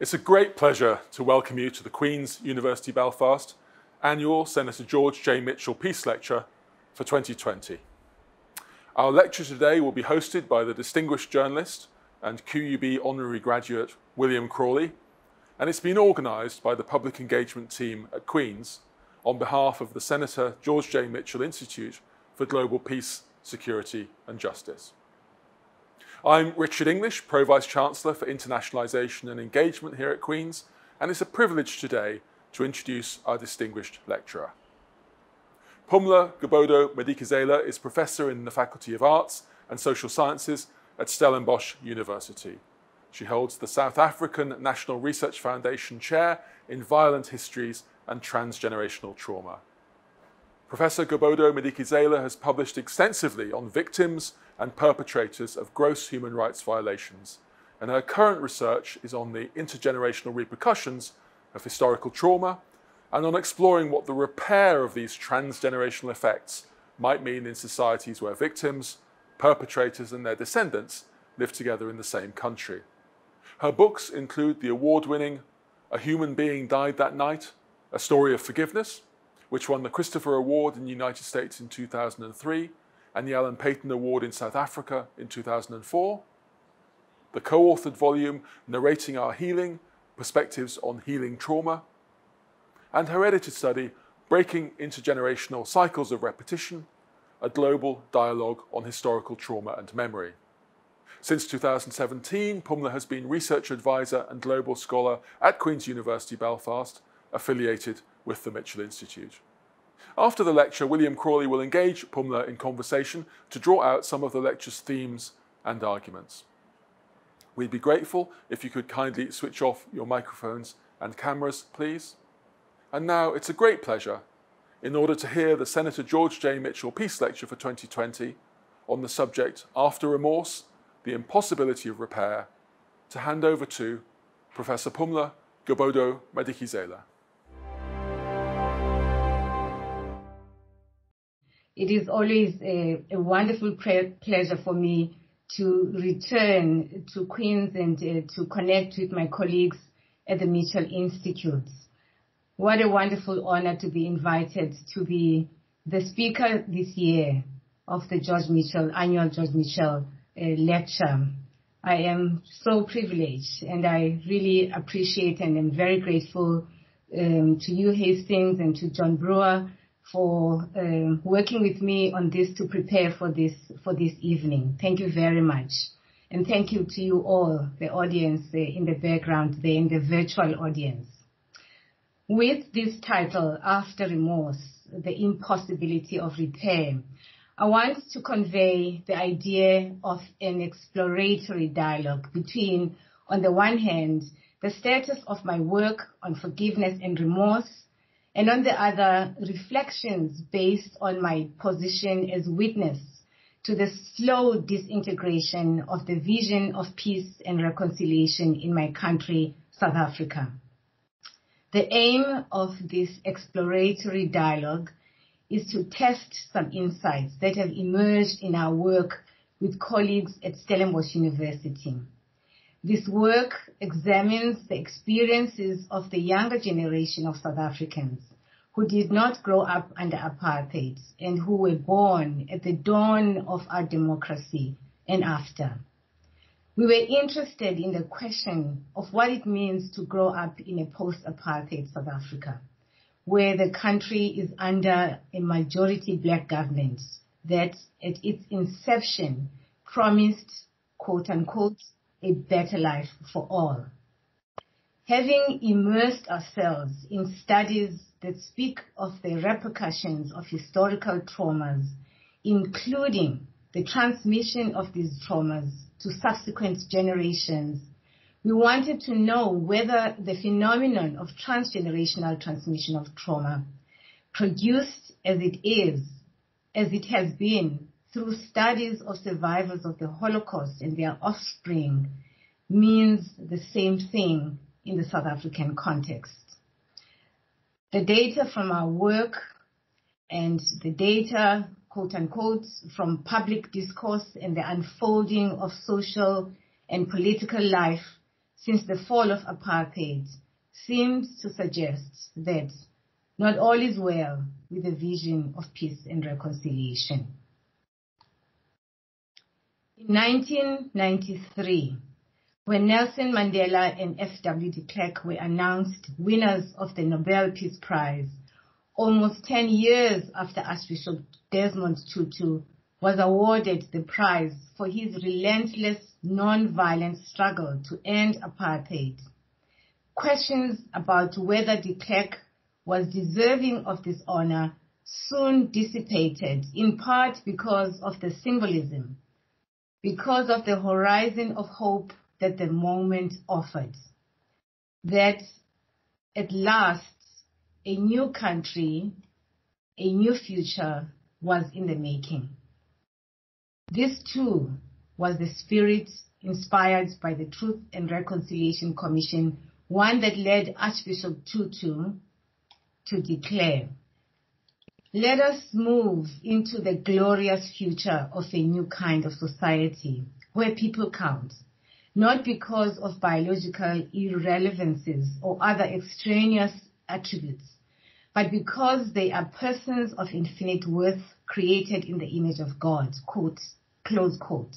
It's a great pleasure to welcome you to the Queen's University Belfast annual Senator George J. Mitchell Peace Lecture for 2020. Our lecture today will be hosted by the distinguished journalist and QUB honorary graduate William Crawley, and it's been organised by the public engagement team at Queen's on behalf of the Senator George J. Mitchell Institute for Global Peace, Security and Justice. I'm Richard English, Pro Vice Chancellor for Internationalisation and Engagement here at Queen's, and it's a privilege today to introduce our distinguished lecturer. Pumla Gobodo Madikizela is Professor in the Faculty of Arts and Social Sciences at Stellenbosch University. She holds the South African National Research Foundation Chair in Violent Histories and Transgenerational Trauma. Professor Gobodo Madikizela has published extensively on victims and perpetrators of gross human rights violations, and her current research is on the intergenerational repercussions of historical trauma and on exploring what the repair of these transgenerational effects might mean in societies where victims, perpetrators, and their descendants live together in the same country. Her books include the award winning A Human Being Died That Night, A Story of Forgiveness, which won the Christopher Award in the United States in 2003 and the Alan Paton Award in South Africa in 2004. The co authored volume Narrating Our Healing Perspectives on Healing Trauma. And her edited study Breaking Intergenerational Cycles of Repetition A Global Dialogue on Historical Trauma and Memory. Since 2017, Pumla has been research advisor and global scholar at Queen's University Belfast, affiliated with the Mitchell Institute. After the lecture, William Crawley will engage Pumla in conversation to draw out some of the lecture's themes and arguments. We'd be grateful if you could kindly switch off your microphones and cameras, please. And now it's a great pleasure, in order to hear the Senator George J. Mitchell Peace Lecture for 2020 on the subject After Remorse, the Impossibility of Repair, to hand over to Professor Pumla Gobodo Madikizela. It is always a, a wonderful pleasure for me to return to Queen's and uh, to connect with my colleagues at the Mitchell Institute. What a wonderful honor to be invited to be the speaker this year of the George Mitchell, annual George Mitchell uh, lecture. I am so privileged and I really appreciate and am very grateful um, to you, Hastings, and to John Brewer for uh, working with me on this to prepare for this for this evening. Thank you very much. And thank you to you all, the audience uh, in the background there, in the virtual audience. With this title, After Remorse, the impossibility of repair, I want to convey the idea of an exploratory dialogue between, on the one hand, the status of my work on forgiveness and remorse, and on the other, reflections based on my position as witness to the slow disintegration of the vision of peace and reconciliation in my country, South Africa. The aim of this exploratory dialogue is to test some insights that have emerged in our work with colleagues at Stellenbosch University. This work examines the experiences of the younger generation of South Africans who did not grow up under apartheid and who were born at the dawn of our democracy and after. We were interested in the question of what it means to grow up in a post-apartheid South Africa, where the country is under a majority black government that at its inception promised, quote unquote, a better life for all. Having immersed ourselves in studies that speak of the repercussions of historical traumas, including the transmission of these traumas to subsequent generations, we wanted to know whether the phenomenon of transgenerational transmission of trauma, produced as it is, as it has been through studies of survivors of the Holocaust and their offspring, means the same thing in the South African context. The data from our work and the data, quote unquote, from public discourse and the unfolding of social and political life since the fall of apartheid seems to suggest that not all is well with the vision of peace and reconciliation. In 1993, when Nelson Mandela and F.W. de Klerk were announced winners of the Nobel Peace Prize, almost 10 years after Archbishop Desmond Tutu was awarded the prize for his relentless non-violent struggle to end apartheid. Questions about whether de Klerk was deserving of this honor soon dissipated, in part because of the symbolism, because of the horizon of hope that the moment offered. That at last a new country, a new future was in the making. This too was the spirit inspired by the Truth and Reconciliation Commission, one that led Archbishop Tutu to declare, let us move into the glorious future of a new kind of society where people count, not because of biological irrelevances or other extraneous attributes, but because they are persons of infinite worth created in the image of God. Quote, close quote.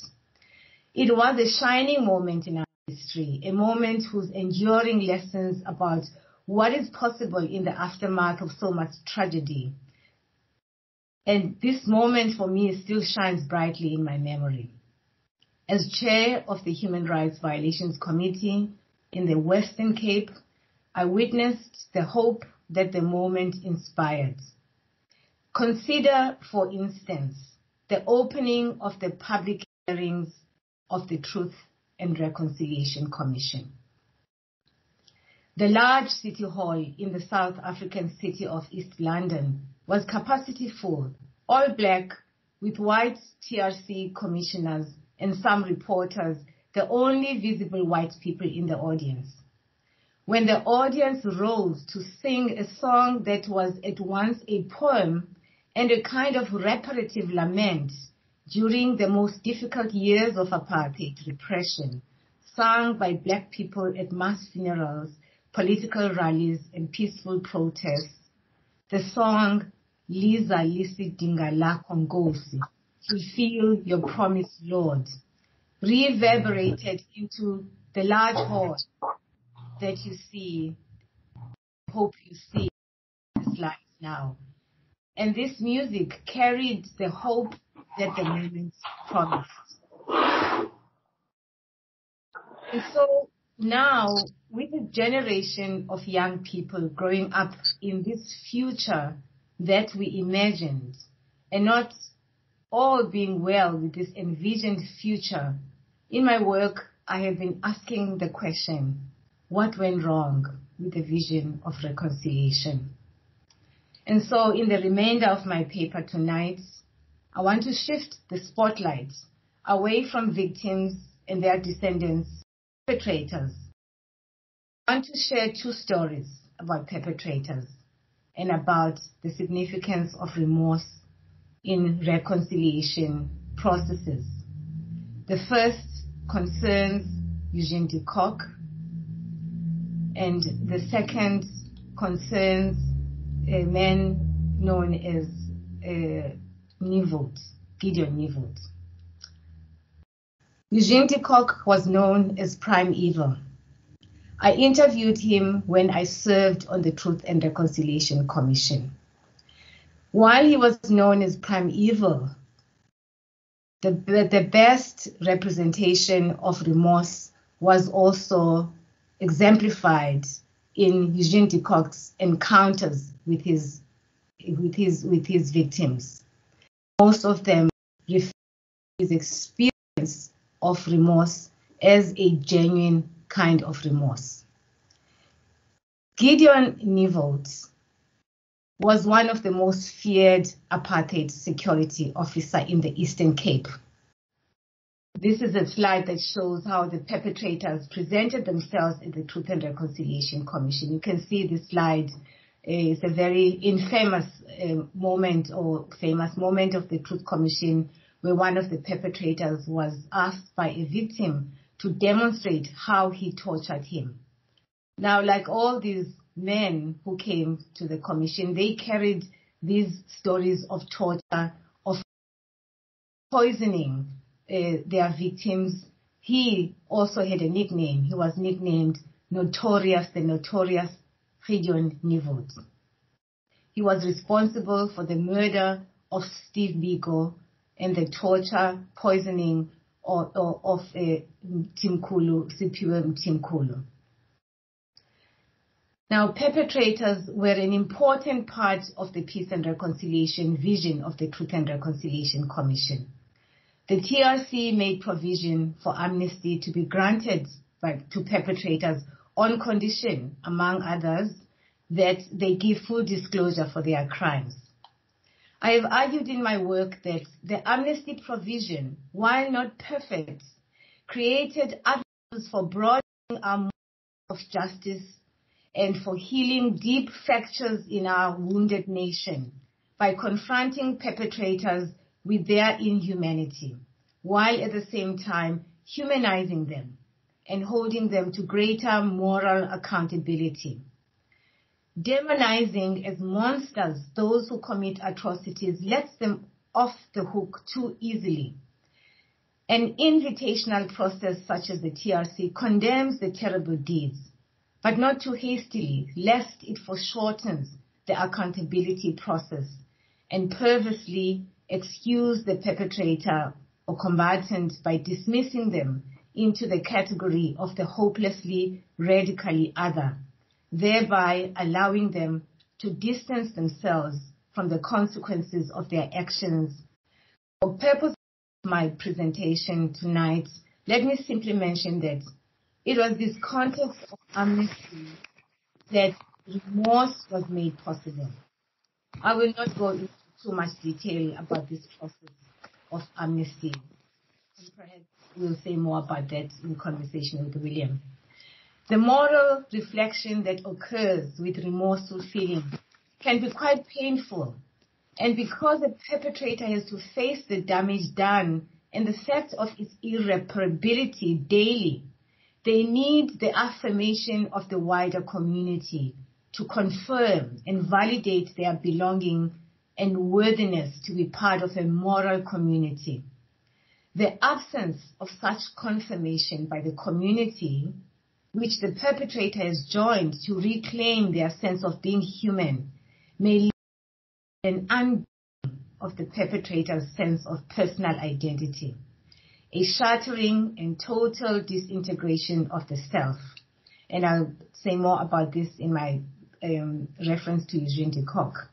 It was a shining moment in our history, a moment whose enduring lessons about what is possible in the aftermath of so much tragedy. And this moment for me still shines brightly in my memory. As chair of the Human Rights Violations Committee in the Western Cape, I witnessed the hope that the moment inspired. Consider, for instance, the opening of the public hearings of the Truth and Reconciliation Commission. The large city hall in the South African city of East London was capacity full, all black, with white TRC commissioners and some reporters, the only visible white people in the audience. When the audience rose to sing a song that was at once a poem and a kind of reparative lament during the most difficult years of apartheid repression, sung by black people at mass funerals, political rallies, and peaceful protests, the song Lizalis' idinga lakho Nkosi fulfill your promise, Lord, reverberated into the large hall that you see, hope you see this life now. And this music carried the hope that the moment promised. And so now, with a generation of young people growing up in this future that we imagined, and not all being well with this envisioned future, in my work, I have been asking the question, what went wrong with the vision of reconciliation? And so in the remainder of my paper tonight, I want to shift the spotlight away from victims and their descendants, perpetrators. I want to share two stories about perpetrators and about the significance of remorse in reconciliation processes. The first concerns Eugene de Kock, and the second concerns a man known as uh, Nieuwoudt, Gideon Nieuwoudt. Eugene de Kock was known as Prime Evil. I interviewed him when I served on the Truth and Reconciliation Commission. While he was known as Prime Evil, the, the best representation of remorse was also exemplified in Eugene de Kock's encounters with his with his with his victims. Most of them refer his experience of remorse as a genuine kind of remorse. Gideon Nieuwoudt was one of the most feared apartheid security officer in the Eastern Cape. This is a slide that shows how the perpetrators presented themselves at the Truth and Reconciliation Commission. You can see this slide is a very infamous uh, moment or famous moment of the Truth Commission where one of the perpetrators was asked by a victim to demonstrate how he tortured him. Now, like all these men who came to the commission, they carried these stories of torture, of poisoning uh, their victims. He also had a nickname. He was nicknamed Notorious, the Notorious Gideon Nieuwoudt. He was responsible for the murder of Steve Biko and the torture, poisoning of, of, of uh, Mthimkhulu, Siphiwe Mthimkhulu. Now, perpetrators were an important part of the Peace and Reconciliation vision of the Truth and Reconciliation Commission. The TRC made provision for amnesty to be granted by, to perpetrators on condition, among others, that they give full disclosure for their crimes. I have argued in my work that the amnesty provision, while not perfect, created avenues for broadening our of justice and for healing deep fractures in our wounded nation by confronting perpetrators with their inhumanity, while at the same time humanizing them and holding them to greater moral accountability. Demonizing as monsters those who commit atrocities lets them off the hook too easily. An invitational process such as the TRC condemns the terrible deeds but not too hastily, lest it foreshortens the accountability process and purposely excuse the perpetrator or combatant by dismissing them into the category of the hopelessly radically other, thereby allowing them to distance themselves from the consequences of their actions. For purpose of my presentation tonight, let me simply mention that it was this context of amnesty that remorse was made possible. I will not go into too much detail about this process of amnesty. Perhaps we'll say more about that in conversation with William. The moral reflection that occurs with remorseful feeling can be quite painful. And because the perpetrator has to face the damage done and the fact of its irreparability daily, they need the affirmation of the wider community to confirm and validate their belonging and worthiness to be part of a moral community. The absence of such confirmation by the community, which the perpetrator has joined to reclaim their sense of being human, may lead to an undoing of the perpetrator's sense of personal identity a shattering and total disintegration of the self. And I'll say more about this in my um, reference to Eugene de Kock.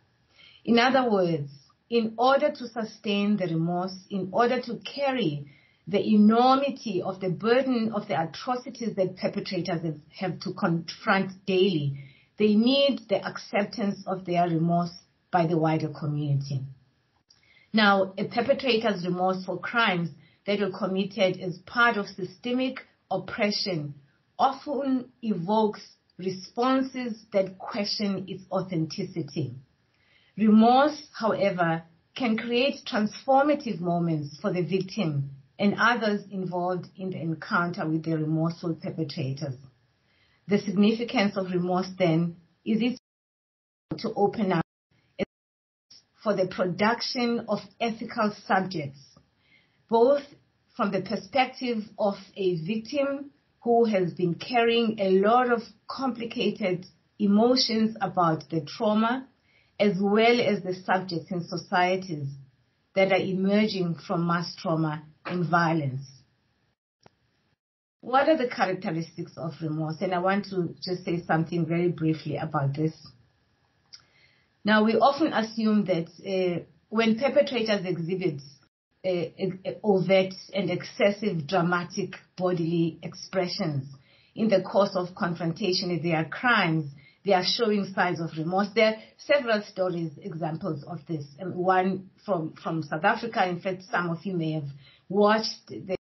In other words, in order to sustain the remorse, in order to carry the enormity of the burden of the atrocities that perpetrators have to confront daily, they need the acceptance of their remorse by the wider community. Now, a perpetrator's remorse for crimes that were committed as part of systemic oppression often evokes responses that question its authenticity. Remorse, however, can create transformative moments for the victim and others involved in the encounter with the remorseful perpetrators. The significance of remorse then is it to open up for the production of ethical subjects both from the perspective of a victim who has been carrying a lot of complicated emotions about the trauma, as well as the subjects in societies that are emerging from mass trauma and violence. What are the characteristics of remorse? And I want to just say something very briefly about this. Now, we often assume that uh, when perpetrators exhibit overt and excessive dramatic bodily expressions in the course of confrontation with their crimes, they are showing signs of remorse. There are several stories, examples of this. And one from, from South Africa, in fact, some of you may have watched the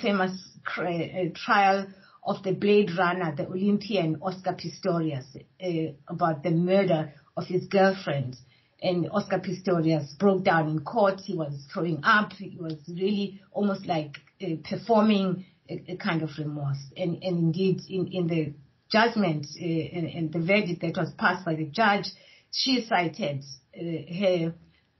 famous uh, trial of the Blade Runner, the Olympian Oscar Pistorius, uh, about the murder of his girlfriend and Oscar Pistorius broke down in court. He was throwing up. He was really almost like uh, performing a, a kind of remorse. And, and indeed, in, in the judgment uh, and, and, the verdict that was passed by the judge, she cited uh, her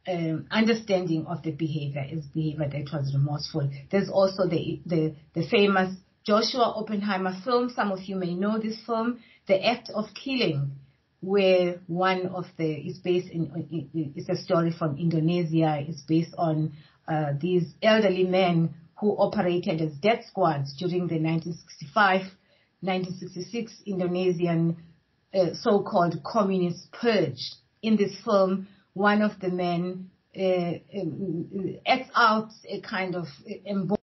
um, understanding of the behavior as behavior that was remorseful. There's also the, the, the famous Joshua Oppenheimer film. Some of you may know this film, The Act of Killing, where one of the is based in it's a story from Indonesia. It's based on uh, these elderly men who operated as death squads during the 1965-1966 Indonesian uh, so-called communist purge. In this film, one of the men uh, um, acts out a kind of embodied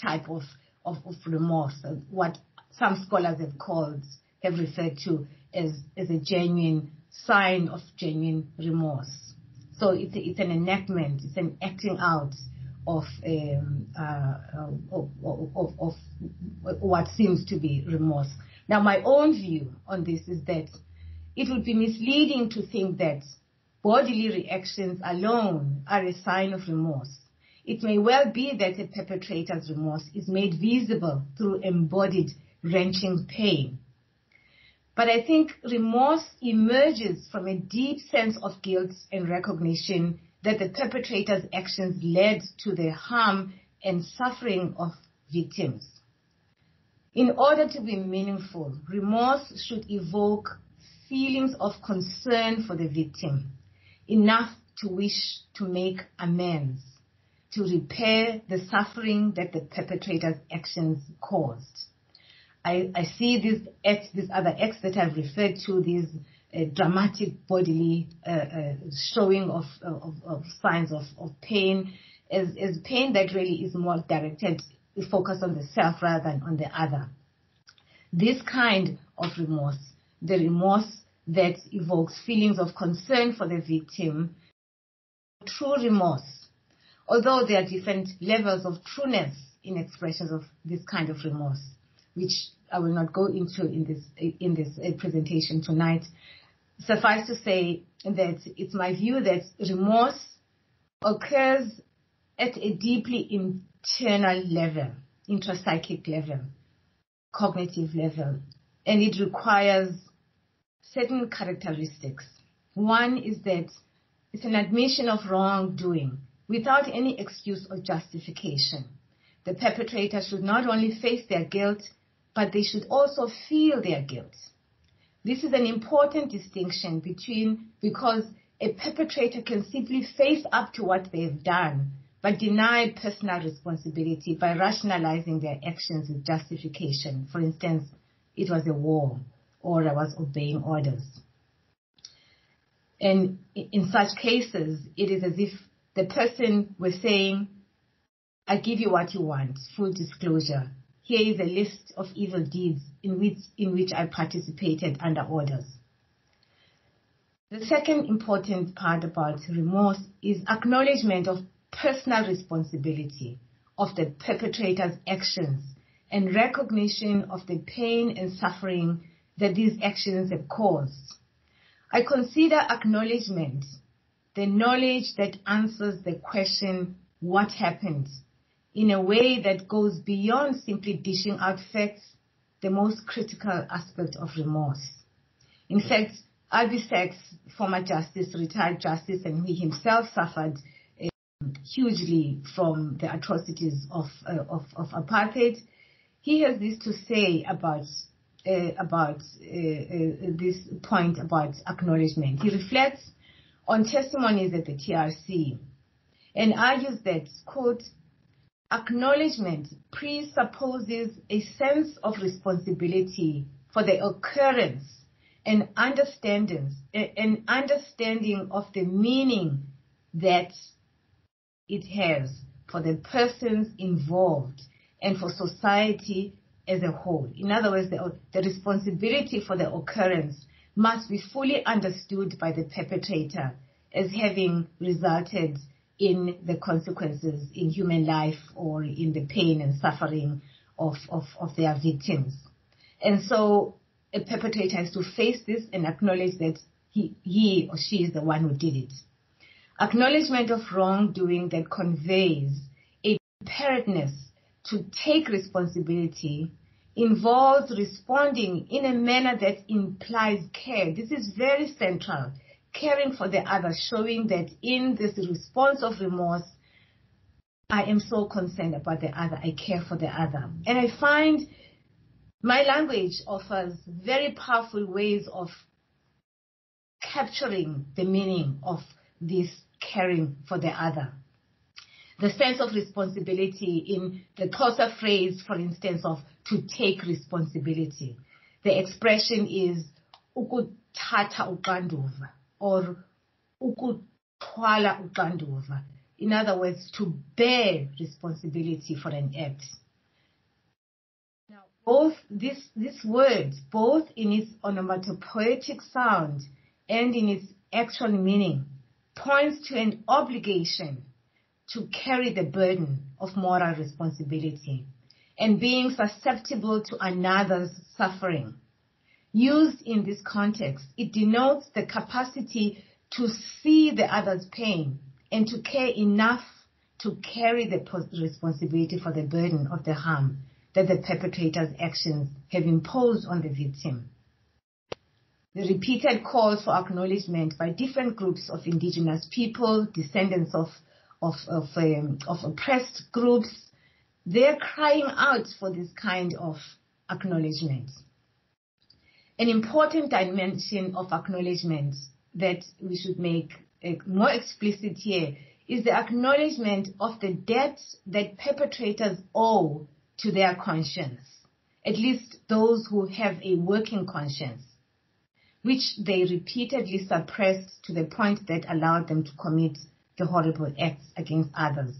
type of, of, of remorse, uh, what some scholars have called, have referred to as, as a genuine sign of genuine remorse. So it's, it's an enactment, it's an acting out of, um, uh, of, of, of, what seems to be remorse. Now, my own view on this is that it would be misleading to think that bodily reactions alone are a sign of remorse. It may well be that a perpetrator's remorse is made visible through embodied wrenching pain. But I think remorse emerges from a deep sense of guilt and recognition that the perpetrator's actions led to the harm and suffering of victims. In order to be meaningful, remorse should evoke feelings of concern for the victim, enough to wish to make amends, to repair the suffering that the perpetrator's actions caused. I, I see these acts, these other acts that I've referred to, these uh, dramatic bodily uh, uh, showing of, of, of, signs of, of pain, as, as pain that really is more directed, focused on the self rather than on the other. This kind of remorse, the remorse that evokes feelings of concern for the victim, true remorse. Although there are different levels of trueness in expressions of this kind of remorse, which I will not go into in this in this uh, presentation tonight. Suffice to say that it's my view that remorse occurs at a deeply internal level, intrapsychic level, cognitive level, and it requires certain characteristics. One is that it's an admission of wrongdoing without any excuse or justification. The perpetrator should not only face their guilt, but they should also feel their guilt. This is an important distinction between because a perpetrator can simply face up to what they've done, but deny personal responsibility by rationalizing their actions with justification. For instance, it was a war or I was obeying orders. And in such cases, it is as if the person was saying, I give you what you want, full disclosure. Here is a list of evil deeds in which, in which I participated under orders. The second important part about remorse is acknowledgement of personal responsibility of the perpetrator's actions and recognition of the pain and suffering that these actions have caused. I consider acknowledgement the knowledge that answers the question, what happened, in a way that goes beyond simply dishing out facts, the most critical aspect of remorse. In fact, Albie Sachs, former justice, retired justice, and he himself suffered um, hugely from the atrocities of, uh, of, of apartheid. He has this to say about uh, about uh, uh this point about acknowledgement. He reflects on testimonies at the TRC and argues that, quote, Acknowledgement presupposes a sense of responsibility for the occurrence and understanding, an understanding of the meaning that it has for the persons involved and for society as a whole. In other words, the, the responsibility for the occurrence must be fully understood by the perpetrator as having resulted in the consequences in human life or in the pain and suffering of, of, of their victims. And so a perpetrator has to face this and acknowledge that he, he or she is the one who did it. Acknowledgement of wrongdoing that conveys a preparedness to take responsibility involves responding in a manner that implies care. This is very central. Caring for the other, showing that in this response of remorse, I am so concerned about the other. I care for the other. And I find my language offers very powerful ways of capturing the meaning of this caring for the other. The sense of responsibility in the Xhosa phrase, for instance, of to take responsibility. The expression is ukuthatha uxanduva or ukuthwala uxanduva. In other words, to bear responsibility for an act. Now, both this, this word, both in its onomatopoetic sound and in its actual meaning, points to an obligation to carry the burden of moral responsibility and being susceptible to another's suffering. Used in this context, it denotes the capacity to see the other's pain and to care enough to carry the responsibility for the burden of the harm that the perpetrator's actions have imposed on the victim. The repeated calls for acknowledgement by different groups of indigenous people, descendants of, of, of, um, of oppressed groups, they're crying out for this kind of acknowledgement. An important dimension of acknowledgement that we should make uh, more explicit here is the acknowledgement of the debt that perpetrators owe to their conscience, at least those who have a working conscience, which they repeatedly suppressed to the point that allowed them to commit the horrible acts against others.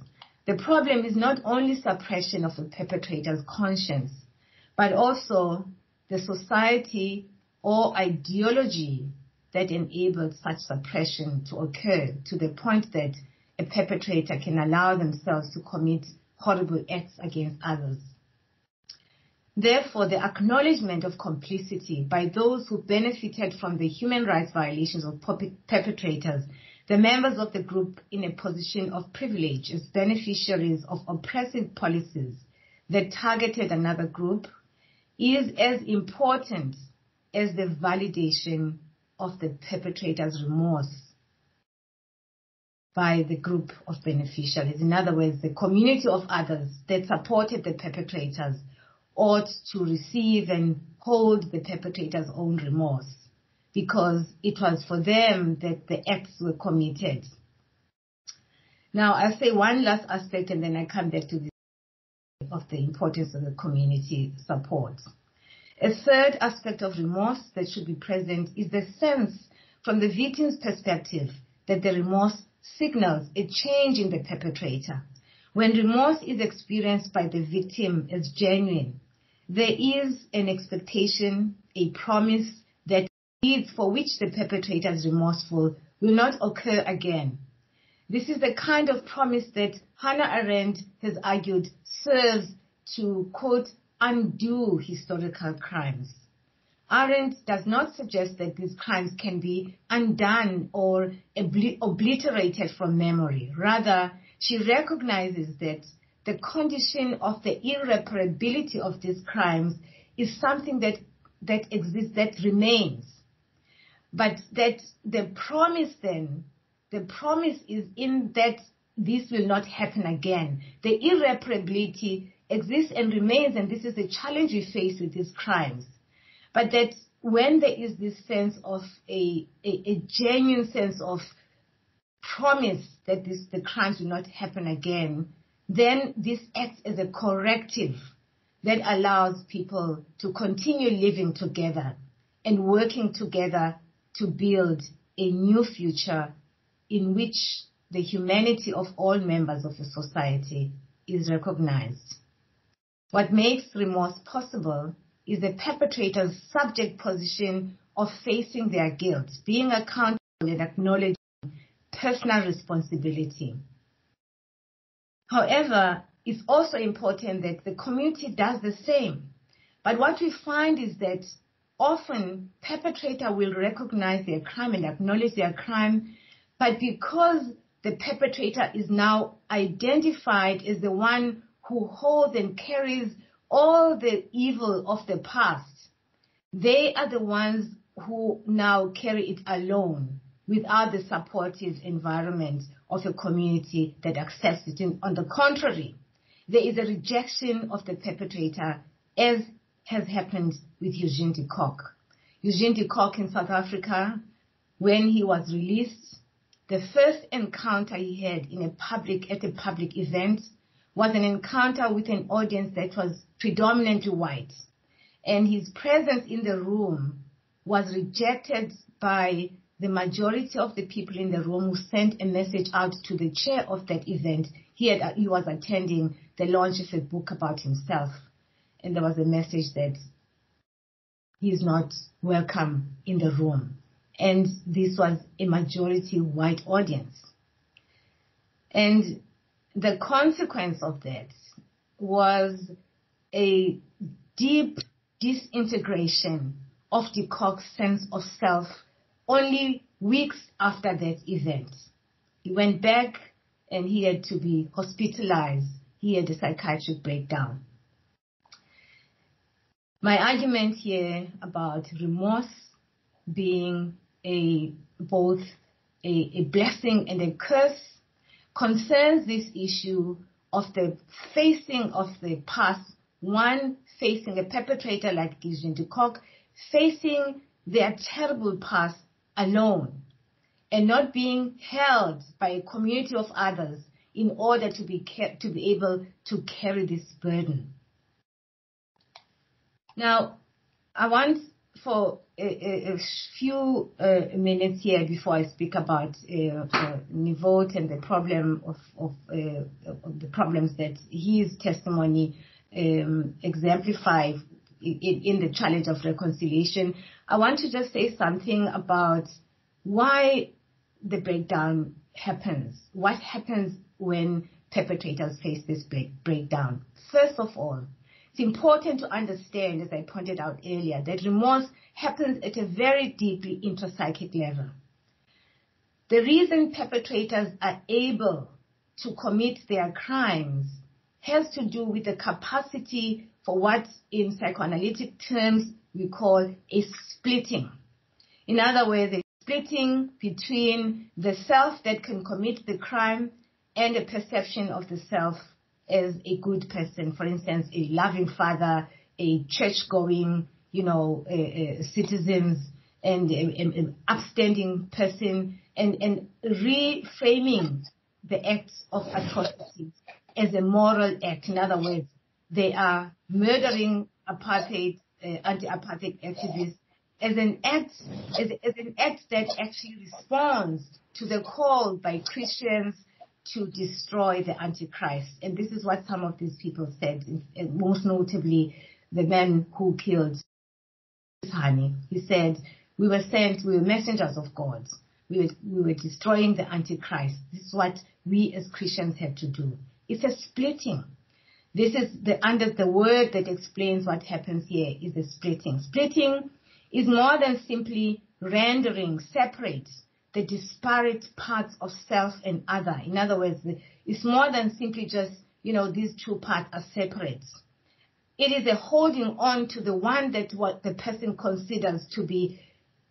The problem is not only suppression of the perpetrator's conscience, but also the society or ideology that enabled such suppression to occur to the point that a perpetrator can allow themselves to commit horrible acts against others. Therefore, the acknowledgement of complicity by those who benefited from the human rights violations of perpetrators the members of the group in a position of privilege as beneficiaries of oppressive policies that targeted another group is as important as the validation of the perpetrator's remorse by the group of beneficiaries. In other words, the community of others that supported the perpetrators ought to receive and hold the perpetrator's own remorse because it was for them that the acts were committed. Now, I'll say one last aspect and then I come back to the of the importance of the community support. A third aspect of remorse that should be present is the sense from the victim's perspective that the remorse signals a change in the perpetrator. When remorse is experienced by the victim as genuine, there is an expectation, a promise deeds for which the perpetrator is remorseful will not occur again. This is the kind of promise that Hannah Arendt has argued serves to, quote, undo historical crimes. Arendt does not suggest that these crimes can be undone or obliterated from memory. Rather, she recognizes that the condition of the irreparability of these crimes is something that, that exists, that remains. But that the promise then, the promise is in that this will not happen again. The irreparability exists and remains, and this is the challenge we face with these crimes. But that when there is this sense of a, a, a genuine sense of promise that this, the crimes will not happen again, then this acts as a corrective that allows people to continue living together and working together to build a new future in which the humanity of all members of a society is recognized. What makes remorse possible is the perpetrator's subject position of facing their guilt, being accountable and acknowledging personal responsibility. However, it's also important that the community does the same. But what we find is that often perpetrator will recognize their crime and acknowledge their crime, but because the perpetrator is now identified as the one who holds and carries all the evil of the past, they are the ones who now carry it alone without the supportive environment of a community that accepts it. On the contrary, there is a rejection of the perpetrator as has happened with Eugene de Kock. Eugene de Kock in South Africa, when he was released, the first encounter he had in a public, at a public event was an encounter with an audience that was predominantly white. And his presence in the room was rejected by the majority of the people in the room who sent a message out to the chair of that event. He, had, he was attending the launch of a book about himself. And there was a message that he's not welcome in the room. And this was a majority white audience. And the consequence of that was a deep disintegration of de Kock's sense of self only weeks after that event. He went back and he had to be hospitalized. He had a psychiatric breakdown. My argument here about remorse being a both a, a blessing and a curse concerns this issue of the facing of the past, one facing a perpetrator like Eugene de Kock, facing their terrible past alone and not being held by a community of others in order to be to be able to carry this burden. Now, I want for a, a, few uh, minutes here before I speak about uh, uh, Nieuwoudt and the problem of, of, uh, of, the problems that his testimony um, exemplifies in, in the challenge of reconciliation. I want to just say something about why the breakdown happens. What happens when perpetrators face this break, breakdown? First of all, it's important to understand, as I pointed out earlier, that remorse happens at a very deeply intrapsychic level. The reason perpetrators are able to commit their crimes has to do with the capacity for what in psychoanalytic terms we call a splitting. In other words, a splitting between the self that can commit the crime and a perception of the self as a good person. For instance, a loving father, a church-going, you know, citizens, and an upstanding person, and, and reframing the acts of atrocities as a moral act. In other words, they are murdering apartheid, uh, anti-apartheid activists as an act, as, as an act that actually responds to the call by Christians to destroy the Antichrist. And this is what some of these people said, most notably the man who killed Hani. He said, we were sent, we were messengers of God. We were, we were destroying the Antichrist. This is what we as Christians have to do. It's a splitting. This is the under the word that explains what happens here is the splitting. Splitting is more than simply rendering separate the disparate parts of self and other. In other words, it's more than simply just, you know, these two parts are separate. It is a holding on to the one that what the person considers to be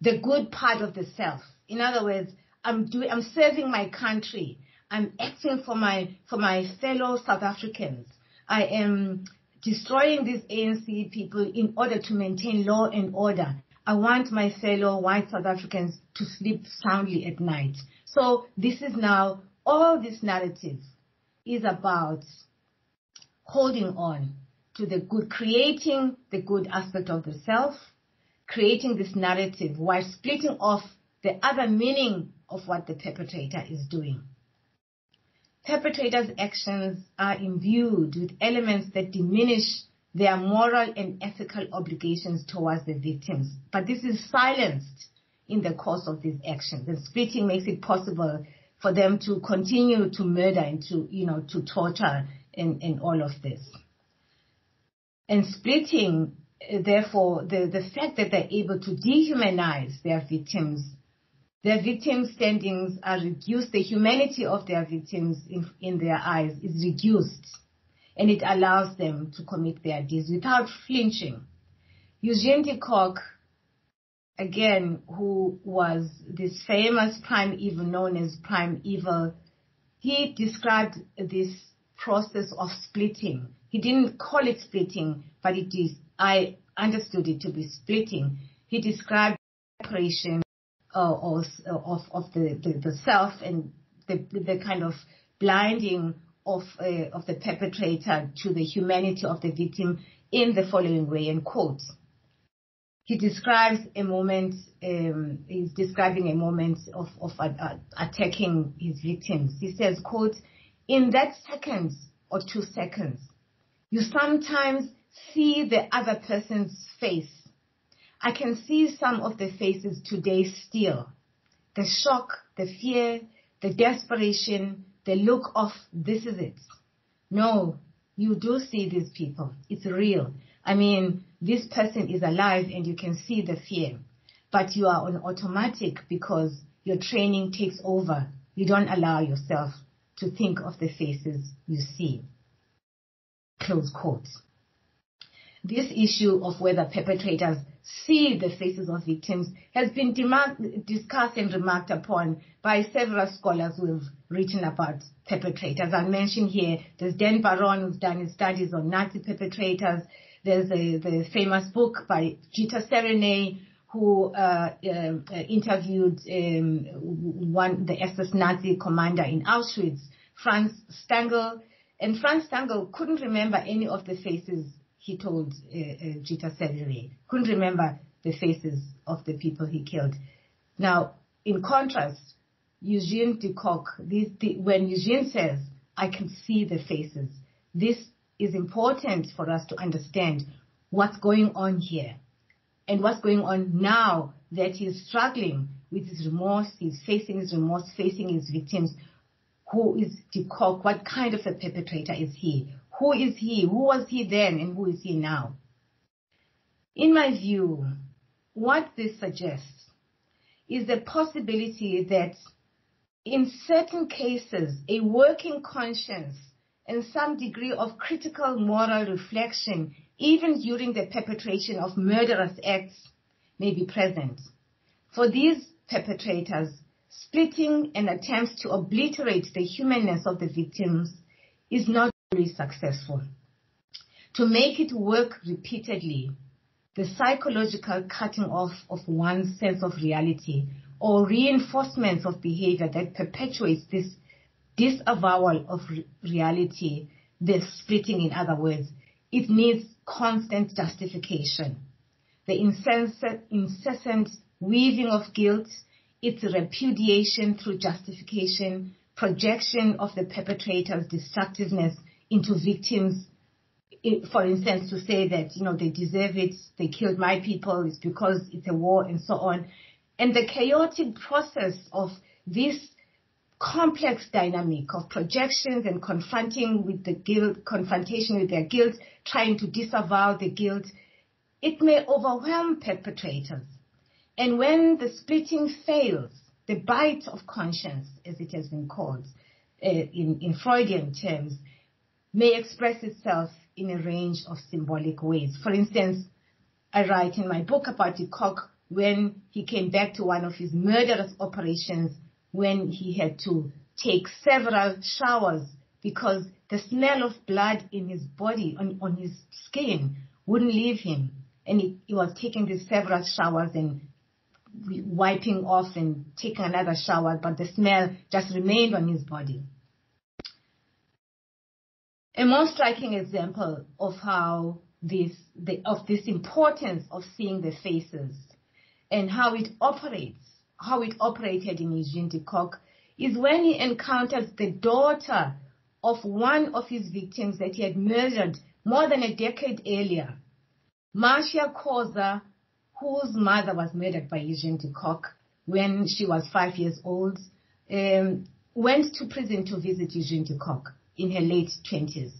the good part of the self. In other words, I'm doing, I'm serving my country. I'm acting for my, for my fellow South Africans. I am destroying these ANC people in order to maintain law and order. I want my fellow white South Africans to sleep soundly at night. So this is now, all this narrative is about holding on to the good, creating the good aspect of the self, creating this narrative while splitting off the other meaning of what the perpetrator is doing. Perpetrators' actions are imbued with elements that diminish their moral and ethical obligations towards the victims. But this is silenced in the course of these actions. The splitting makes it possible for them to continue to murder and to, you know, to torture and, and all of this. And splitting, therefore, the, the fact that they're able to dehumanize their victims, their victim standings are reduced, the humanity of their victims in, in their eyes is reduced and it allows them to commit their deeds without flinching. Eugene de Kock, again, who was this famous prime evil known as prime evil, he described this process of splitting. He didn't call it splitting, but it is, I understood it to be splitting. He described separation uh, of, of, the, the, the, self and the, the kind of blinding of, uh, of the perpetrator to the humanity of the victim in the following way, and quote, he describes a moment, um, he's describing a moment of, of uh, attacking his victims. He says, quote, in that second or two seconds, you sometimes see the other person's face. I can see some of the faces today still. The shock, the fear, the desperation, the look of this is it. No, you do see these people. It's real. I mean, this person is alive and you can see the fear, but you are on automatic because your training takes over. You don't allow yourself to think of the faces you see. Close quote. This issue of whether perpetrators see the faces of victims has been discussed and remarked upon by several scholars who have written about perpetrators. I mentioned here, there's Dan Bar-On who's done his studies on Nazi perpetrators. There's a, the famous book by Gitta Sereny, who uh, uh, interviewed um, one the SS Nazi commander in Auschwitz, Franz Stangl. And Franz Stangl couldn't remember any of the faces he told uh, uh, Sereny. Couldn't remember the faces of the people he killed. Now, in contrast, Eugene de Kock, the, when Eugene says, I can see the faces, this is important for us to understand what's going on here and what's going on now that he's struggling with his remorse, he's facing his remorse, facing his victims. Who is de Kock? What kind of a perpetrator is he? Who is he? Who was he then and who is he now? In my view, what this suggests is the possibility that in certain cases, a working conscience and some degree of critical moral reflection, even during the perpetration of murderous acts, may be present. For these perpetrators, splitting and attempts to obliterate the humanness of the victims is not successful. To make it work repeatedly, the psychological cutting off of one's sense of reality or reinforcements of behavior that perpetuates this disavowal of re- reality, the splitting in other words, it needs constant justification. The incessant weaving of guilt, its repudiation through justification, projection of the perpetrator's destructiveness into victims. For instance, to say that, you know, they deserve it, they killed my people, it's because it's a war and so on. And the chaotic process of this complex dynamic of projections and confronting with the guilt, confrontation with their guilt, trying to disavow the guilt, it may overwhelm perpetrators. And when the splitting fails, the bite of conscience, as it has been called uh, in, in Freudian terms, may express itself in a range of symbolic ways. For instance, I write in my book about de Kock when he came back to one of his murderous operations when he had to take several showers because the smell of blood in his body, on, on his skin, wouldn't leave him. And he, he was taking these several showers and wiping off and taking another shower, but the smell just remained on his body. A more striking example of how this, the, of this importance of seeing the faces and how it operates how it operated in Eugene de Kock is when he encounters the daughter of one of his victims that he had murdered more than a decade earlier. Marcia Khoza, whose mother was murdered by Eugene de Kock when she was five years old, um, went to prison to visit Eugene de Kock in her late 20s.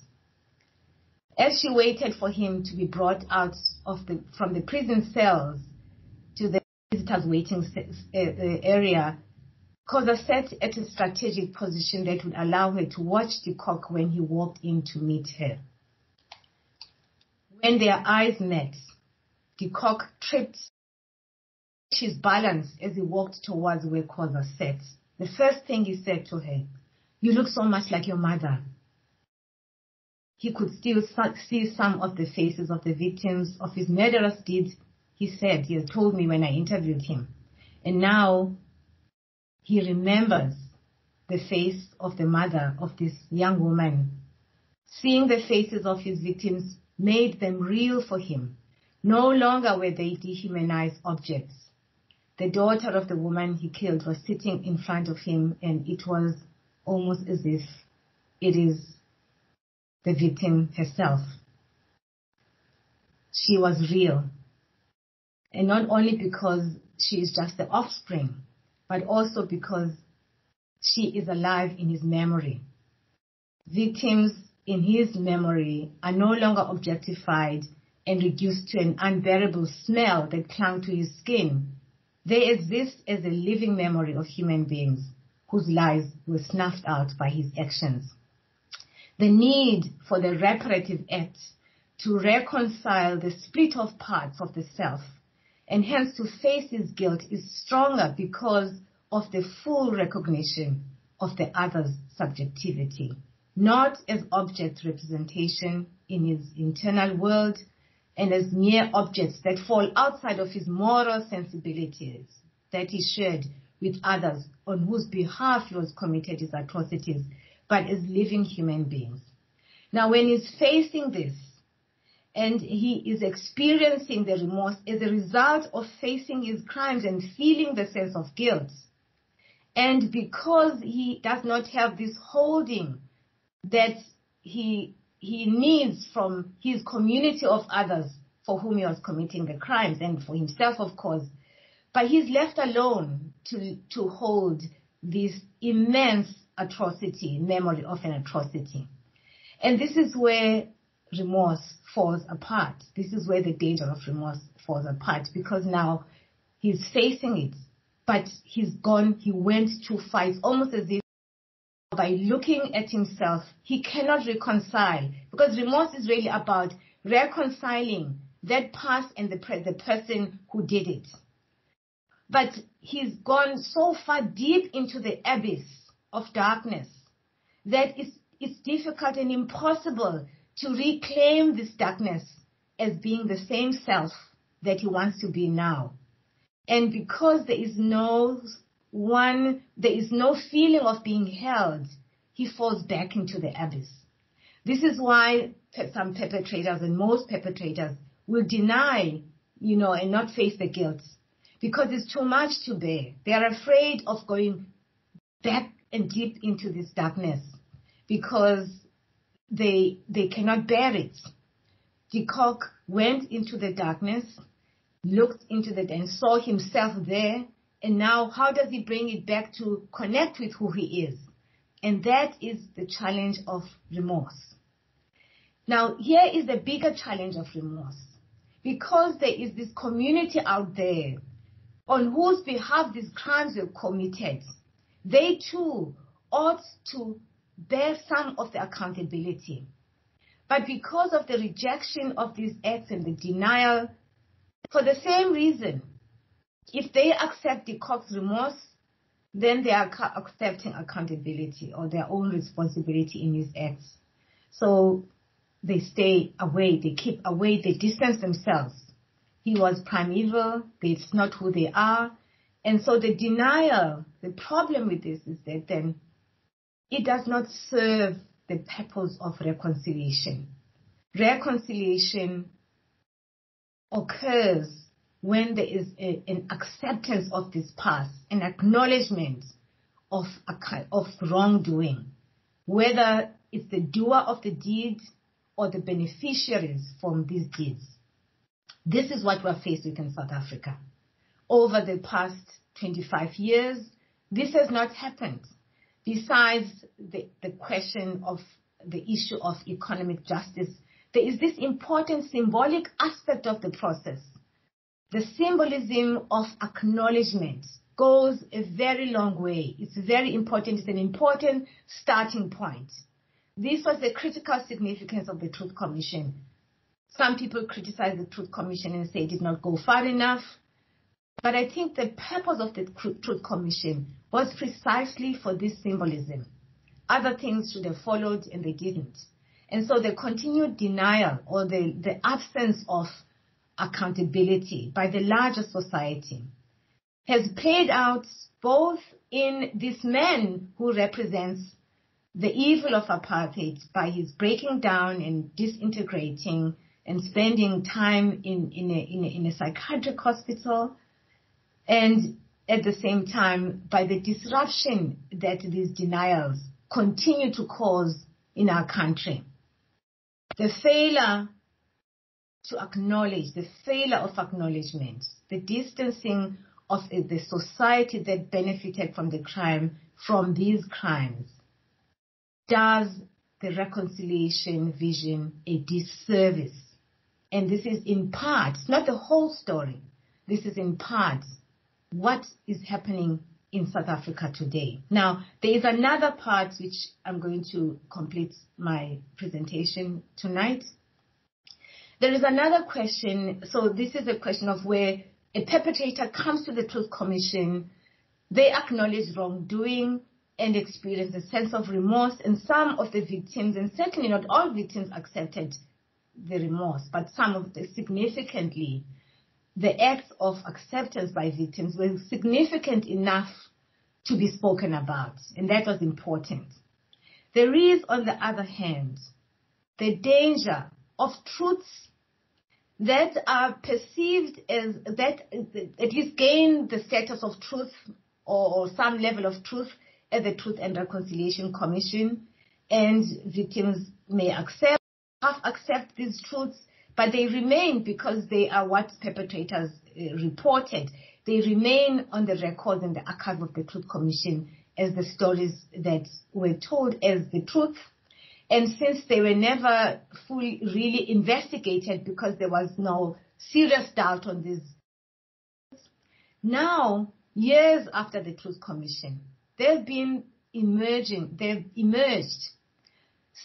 As she waited for him to be brought out of the, from the prison cells to the visitors waiting uh, uh, area Khoza sat at a strategic position that would allow her to watch de Kock when he walked in to meet her. When their eyes met, de Kock tripped his balance as he walked towards where Khoza sat. The first thing he said to her, you look so much like your mother. He could still see some of the faces of the victims of his murderous deeds, he said. He told me when I interviewed him. And now he remembers the face of the mother of this young woman. Seeing the faces of his victims made them real for him. No longer were they dehumanized objects. The daughter of the woman he killed was sitting in front of him and it was almost as if it is the victim herself. She was real. And not only because she is just the offspring, but also because she is alive in his memory. Victims in his memory are no longer objectified and reduced to an unbearable smell that clung to his skin. They exist as a living memory of human beings whose lives were snuffed out by his actions. The need for the reparative act to reconcile the split off parts of the self and hence to face his guilt is stronger because of the full recognition of the other's subjectivity, not as object representation in his internal world and as mere objects that fall outside of his moral sensibilities that he shared with others on whose behalf he was committed his atrocities, but as living human beings. Now, when he's facing this, and he is experiencing the remorse as a result of facing his crimes and feeling the sense of guilt. And because he does not have this holding that he, he needs from his community of others for whom he was committing the crimes and for himself, of course, but he's left alone to, to hold this immense atrocity, memory of an atrocity. And this is where remorse falls apart. This is where the danger of remorse falls apart because now he's facing it, but he's gone, he went far. It's almost as if by looking at himself, he cannot reconcile because remorse is really about reconciling that past and the, the person who did it. But he's gone so far deep into the abyss of darkness that it's, it's difficult and impossible to reclaim this darkness as being the same self that he wants to be now. And because there is no one, there is no feeling of being held, he falls back into the abyss. This is why some perpetrators and most perpetrators will deny, you know, and not face the guilt because it's too much to bear. They are afraid of going back and deep into this darkness because they, they cannot bear it. de Kock went into the darkness, looked into the and saw himself there. And now how does he bring it back to connect with who he is? And that is the challenge of remorse. Now here is the bigger challenge of remorse. Because there is this community out there on whose behalf these crimes were committed, they too ought to bear some of the accountability. But because of the rejection of these acts and the denial, for the same reason, if they accept de Kock's remorse, then they are accepting accountability or their own responsibility in these acts. So they stay away, they keep away, they distance themselves. He was Prime Evil, it's not who they are. And so the denial, the problem with this is that then it does not serve the purpose of reconciliation. Reconciliation occurs when there is a, an acceptance of this past, an acknowledgement of, of wrongdoing, whether it's the doer of the deed or the beneficiaries from these deeds. This is what we're faced with in South Africa. Over the past 25 years, this has not happened besides the, the question of the issue of economic justice, there is this important symbolic aspect of the process. The symbolism of acknowledgement goes a very long way. It's very important. It's an important starting point. This was the critical significance of the Truth Commission. Some people criticize the Truth Commission and say it did not go far enough. But I think the purpose of the Truth Commission was precisely for this symbolism. Other things should have followed and they didn't. And so the continued denial or the, the absence of accountability by the larger society has played out both in this man who represents the evil of apartheid by his breaking down and disintegrating and spending time in, in, a, in, a, in a psychiatric hospital and at the same time by the disruption that these denials continue to cause in our country. The failure to acknowledge, the failure of acknowledgement, the distancing of the society that benefited from the crime from these crimes does the reconciliation vision a disservice. And this is in part, not the whole story, this is in part what is happening in South Africa today. Now, there is another part which I'm going to complete my presentation tonight. There is another question. So this is a question of where a perpetrator comes to the Truth Commission, they acknowledge wrongdoing and experience a sense of remorse, and some of the victims, and certainly not all victims accepted the remorse, but some of the significantly the acts of acceptance by victims were significant enough to be spoken about, and that was important. There is, on the other hand, the danger of truths that are perceived as that at least gain the status of truth or, or some level of truth at the Truth and Reconciliation Commission, and victims may accept, half accept these truths, but they remain because they are what perpetrators uh, reported. They remain on the records in the archive of the Truth Commission as the stories that were told as the truth. And since they were never fully really investigated because there was no serious doubt on this, now, years after the Truth Commission, there have been emerging, there have emerged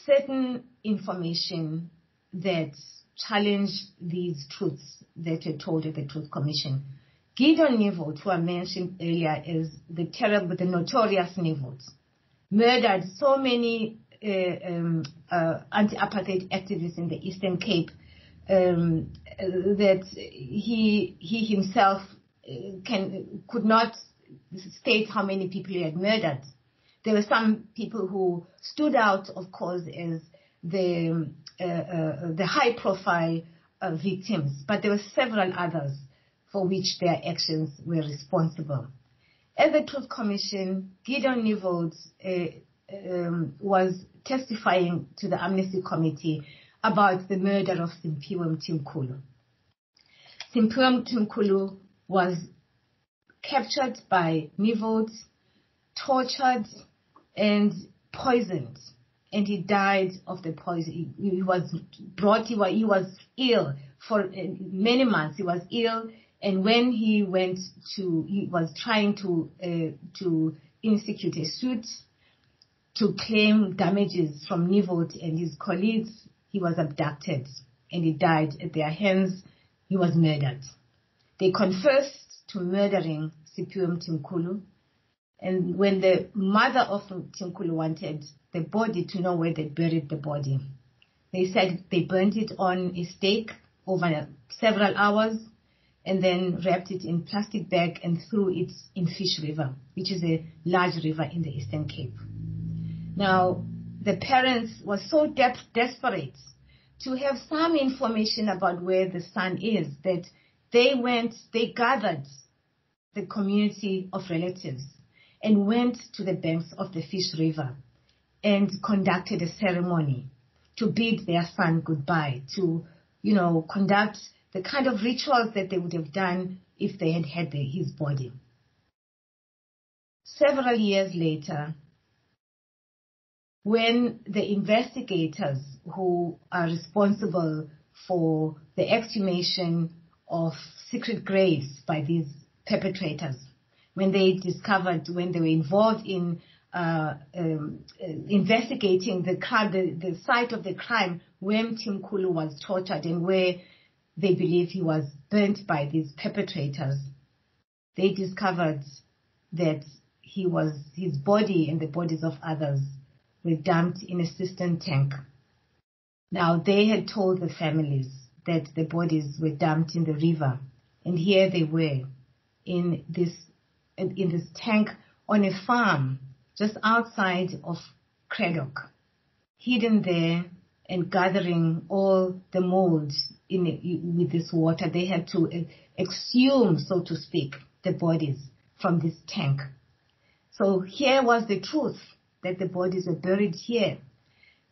certain information that challenged these truths that were told at the Truth Commission. Gideon Nieuwoudt, who I mentioned earlier, is the terrible, the notorious Nieuwoudt, murdered so many uh, um, uh, anti-apartheid activists in the Eastern Cape um, that he he himself uh, can could not state how many people he had murdered. There were some people who stood out, of course, as the uh, uh, the high-profile uh, victims, but there were several others for which their actions were responsible. At the Truth Commission, Gideon Nieuwoudt um, was testifying to the Amnesty Committee about the murder of Simphiwe Mtimkhulu. Simphiwe Mtimkhulu was captured by Nieuwoudt, tortured, and poisoned. And he died of the poison. He, he was brought, he was, he was ill for uh, many months. He was ill. And when he went to, he was trying to, uh, to institute a suit to claim damages from Nieuwoudt and his colleagues, he was abducted and he died at their hands. He was murdered. They confessed to murdering Siphiwe Mtimkhulu. And when the mother of Mtimkhulu wanted the body to know where they buried the body, they said they burnt it on a stake over several hours and then wrapped it in plastic bag and threw it in Fish River, which is a large river in the Eastern Cape. Now, the parents were so de- desperate to have some information about where the son is that they went, they gathered the community of relatives and went to the banks of the Fish River and conducted a ceremony to bid their son goodbye, to, you know, conduct the kind of rituals that they would have done if they had had the, his body. Several years later, when the investigators who are responsible for the exhumation of secret graves by these perpetrators, when they discovered, when they were involved in uh, um, uh, investigating the, the, the site of the crime where Mtimkhulu was tortured and where they believe he was burnt by these perpetrators, they discovered that he was, his body and the bodies of others were dumped in a cistern tank. Now they had told the families that the bodies were dumped in the river and here they were in this, in this tank on a farm just outside of Cradock, hidden there and gathering all the mold in with this water. They had to uh, exhume, so to speak, the bodies from this tank. So here was the truth that the bodies were buried here.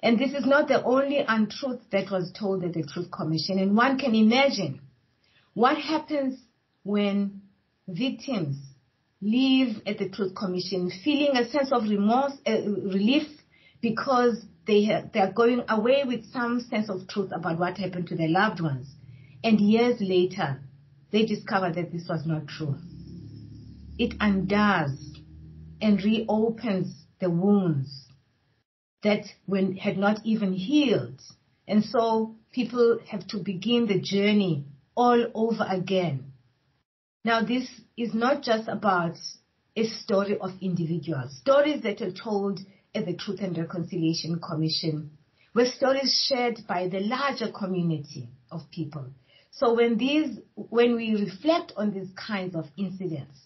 And this is not the only untruth that was told at the Truth Commission. And one can imagine what happens when victims leave at the Truth Commission feeling a sense of remorse, uh, relief, because they, they are going away with some sense of truth about what happened to their loved ones. And years later, they discover that this was not true. It undoes and reopens the wounds that when, had not even healed. And so people have to begin the journey all over again. Now this is not just about a story of individuals. Stories that are told at the Truth and Reconciliation Commission were stories shared by the larger community of people. So when these, when we reflect on these kinds of incidents,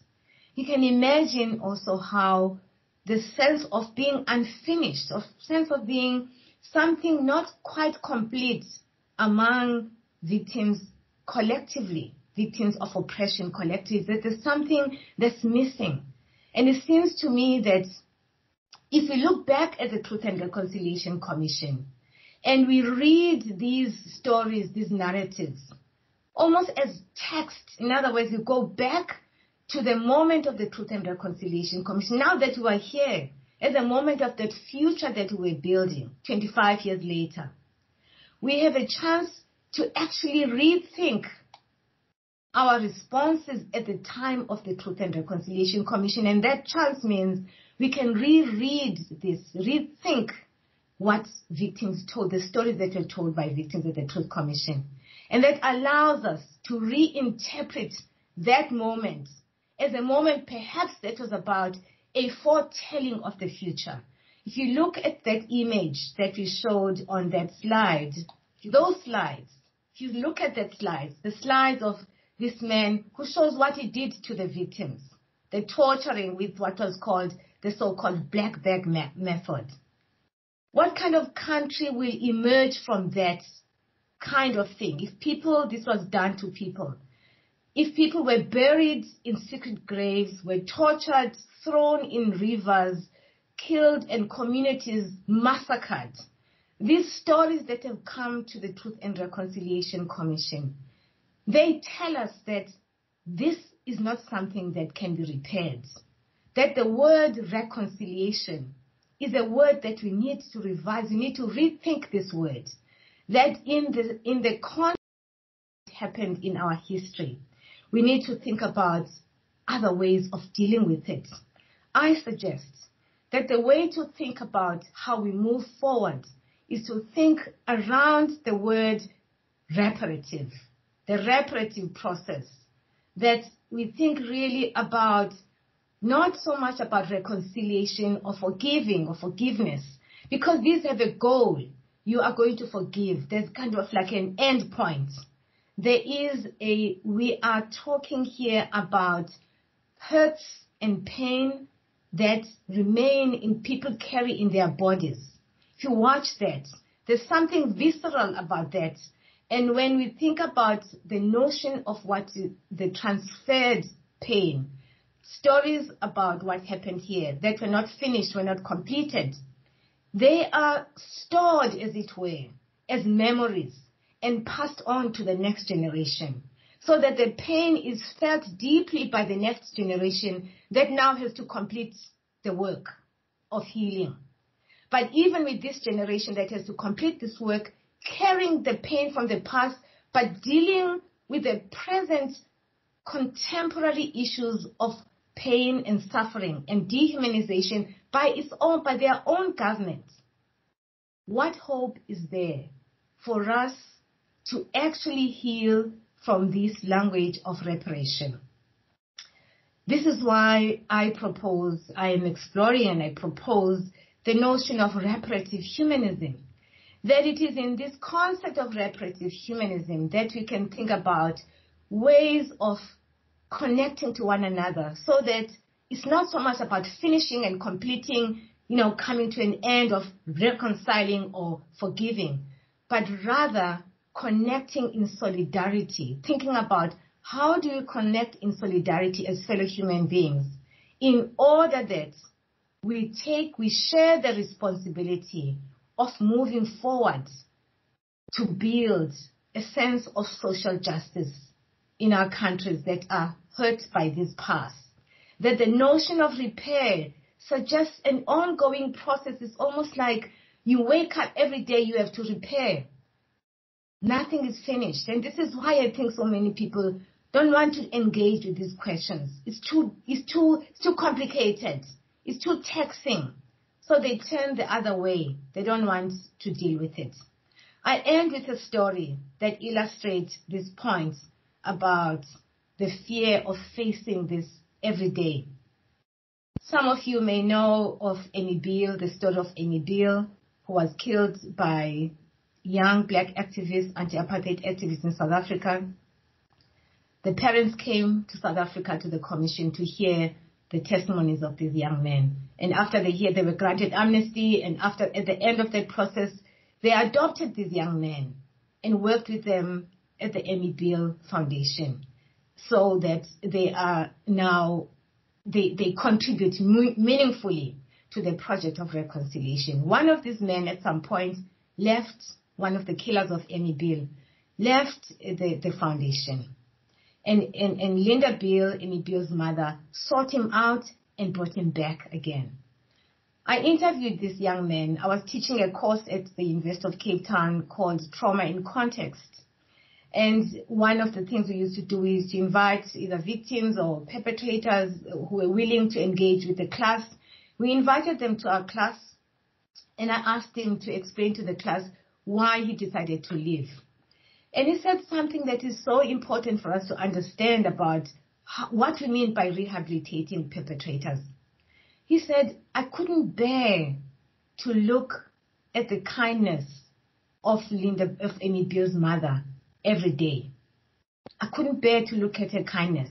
you can imagine also how the sense of being unfinished, of sense of being something not quite complete among victims collectively, victims of oppression collectively, that there's something that's missing. And it seems to me that if we look back at the Truth and Reconciliation Commission and we read these stories, these narratives, almost as text, in other words, you go back to the moment of the Truth and Reconciliation Commission, now that we are here, at the moment of that future that we're building 25 years later, we have a chance to actually rethink our responses at the time of the Truth and Reconciliation Commission. And that chance means we can reread this, rethink what victims told, the stories that were told by victims at the Truth Commission. And that allows us to reinterpret that moment as a moment perhaps that was about a foretelling of the future. If you look at that image that we showed on that slide, those slides, if you look at that slide, the slides of this man who shows what he did to the victims, the torturing with what was called the so-called black bag method. What kind of country will emerge from that kind of thing? If people, this was done to people, if people were buried in secret graves, were tortured, thrown in rivers, killed, and communities massacred. These stories that have come to the Truth and Reconciliation Commission, they tell us that this is not something that can be repaired. That the word reconciliation is a word that we need to revise. We need to rethink this word. That in the, in the context happened in our history, we need to think about other ways of dealing with it. I suggest that the way to think about how we move forward is to think around the word reparative, the reparative process, that we think really about not so much about reconciliation or forgiving or forgiveness, because these have a goal. You are going to forgive. There's kind of like an end point there is a, we are talking here about hurts and pain that remain in people carry in their bodies. If you watch that, there's something visceral about that. And when we think about the notion of what the transferred pain, stories about what happened here that were not finished, were not completed, they are stored, as it were, as memories and passed on to the next generation so that the pain is felt deeply by the next generation that now has to complete the work of healing. But even with this generation that has to complete this work, carrying the pain from the past, but dealing with the present contemporary issues of pain and suffering and dehumanization by its own, by their own government. What hope is there for us to actually heal from this language of reparation. This is why I propose, I am exploring and I propose the notion of reparative humanism. That it is in this concept of reparative humanism that we can think about ways of connecting to one another so that it's not so much about finishing and completing, you know, coming to an end of reconciling or forgiving, but rather connecting in solidarity, thinking about how do you connect in solidarity as fellow human beings? In order that we take, we share the responsibility of moving forward to build a sense of social justice in our countries that are hurt by this past. That the notion of repair suggests an ongoing process. It's almost like you wake up every day, you have to repair. Nothing is finished. And this is why I think so many people don't want to engage with these questions. It's too, it's too, it's too complicated. It's too taxing. So they turn the other way. They don't want to deal with it. I end with a story that illustrates this point about the fear of facing this every day. Some of you may know of Biehl, the story of Biehl, who was killed by young black activists, anti-apartheid activists in South Africa the parents came to South Africa to the commission to hear the testimonies of these young men. And after they hear, they were granted amnesty. And after, at the end of that process, they adopted these young men and worked with them at the Amy Biehl Foundation so that they are now, they, they contribute meaningfully to the project of reconciliation. One of these men at some point left, one of the killers of Amy Biehl, left the, the foundation and, and, and Linda Biehl, Amy Biehl's mother, sought him out and brought him back again. I interviewed this young man. I was teaching a course at the University of Cape Town called Trauma in Context. And one of the things we used to do is to invite either victims or perpetrators who were willing to engage with the class. We invited them to our class and I asked him to explain to the class why he decided to leave. And he said something that is so important for us to understand about what we mean by rehabilitating perpetrators. He said, I couldn't bear to look at the kindness of Linda, of Biehl's mother every day. I couldn't bear to look at her kindness.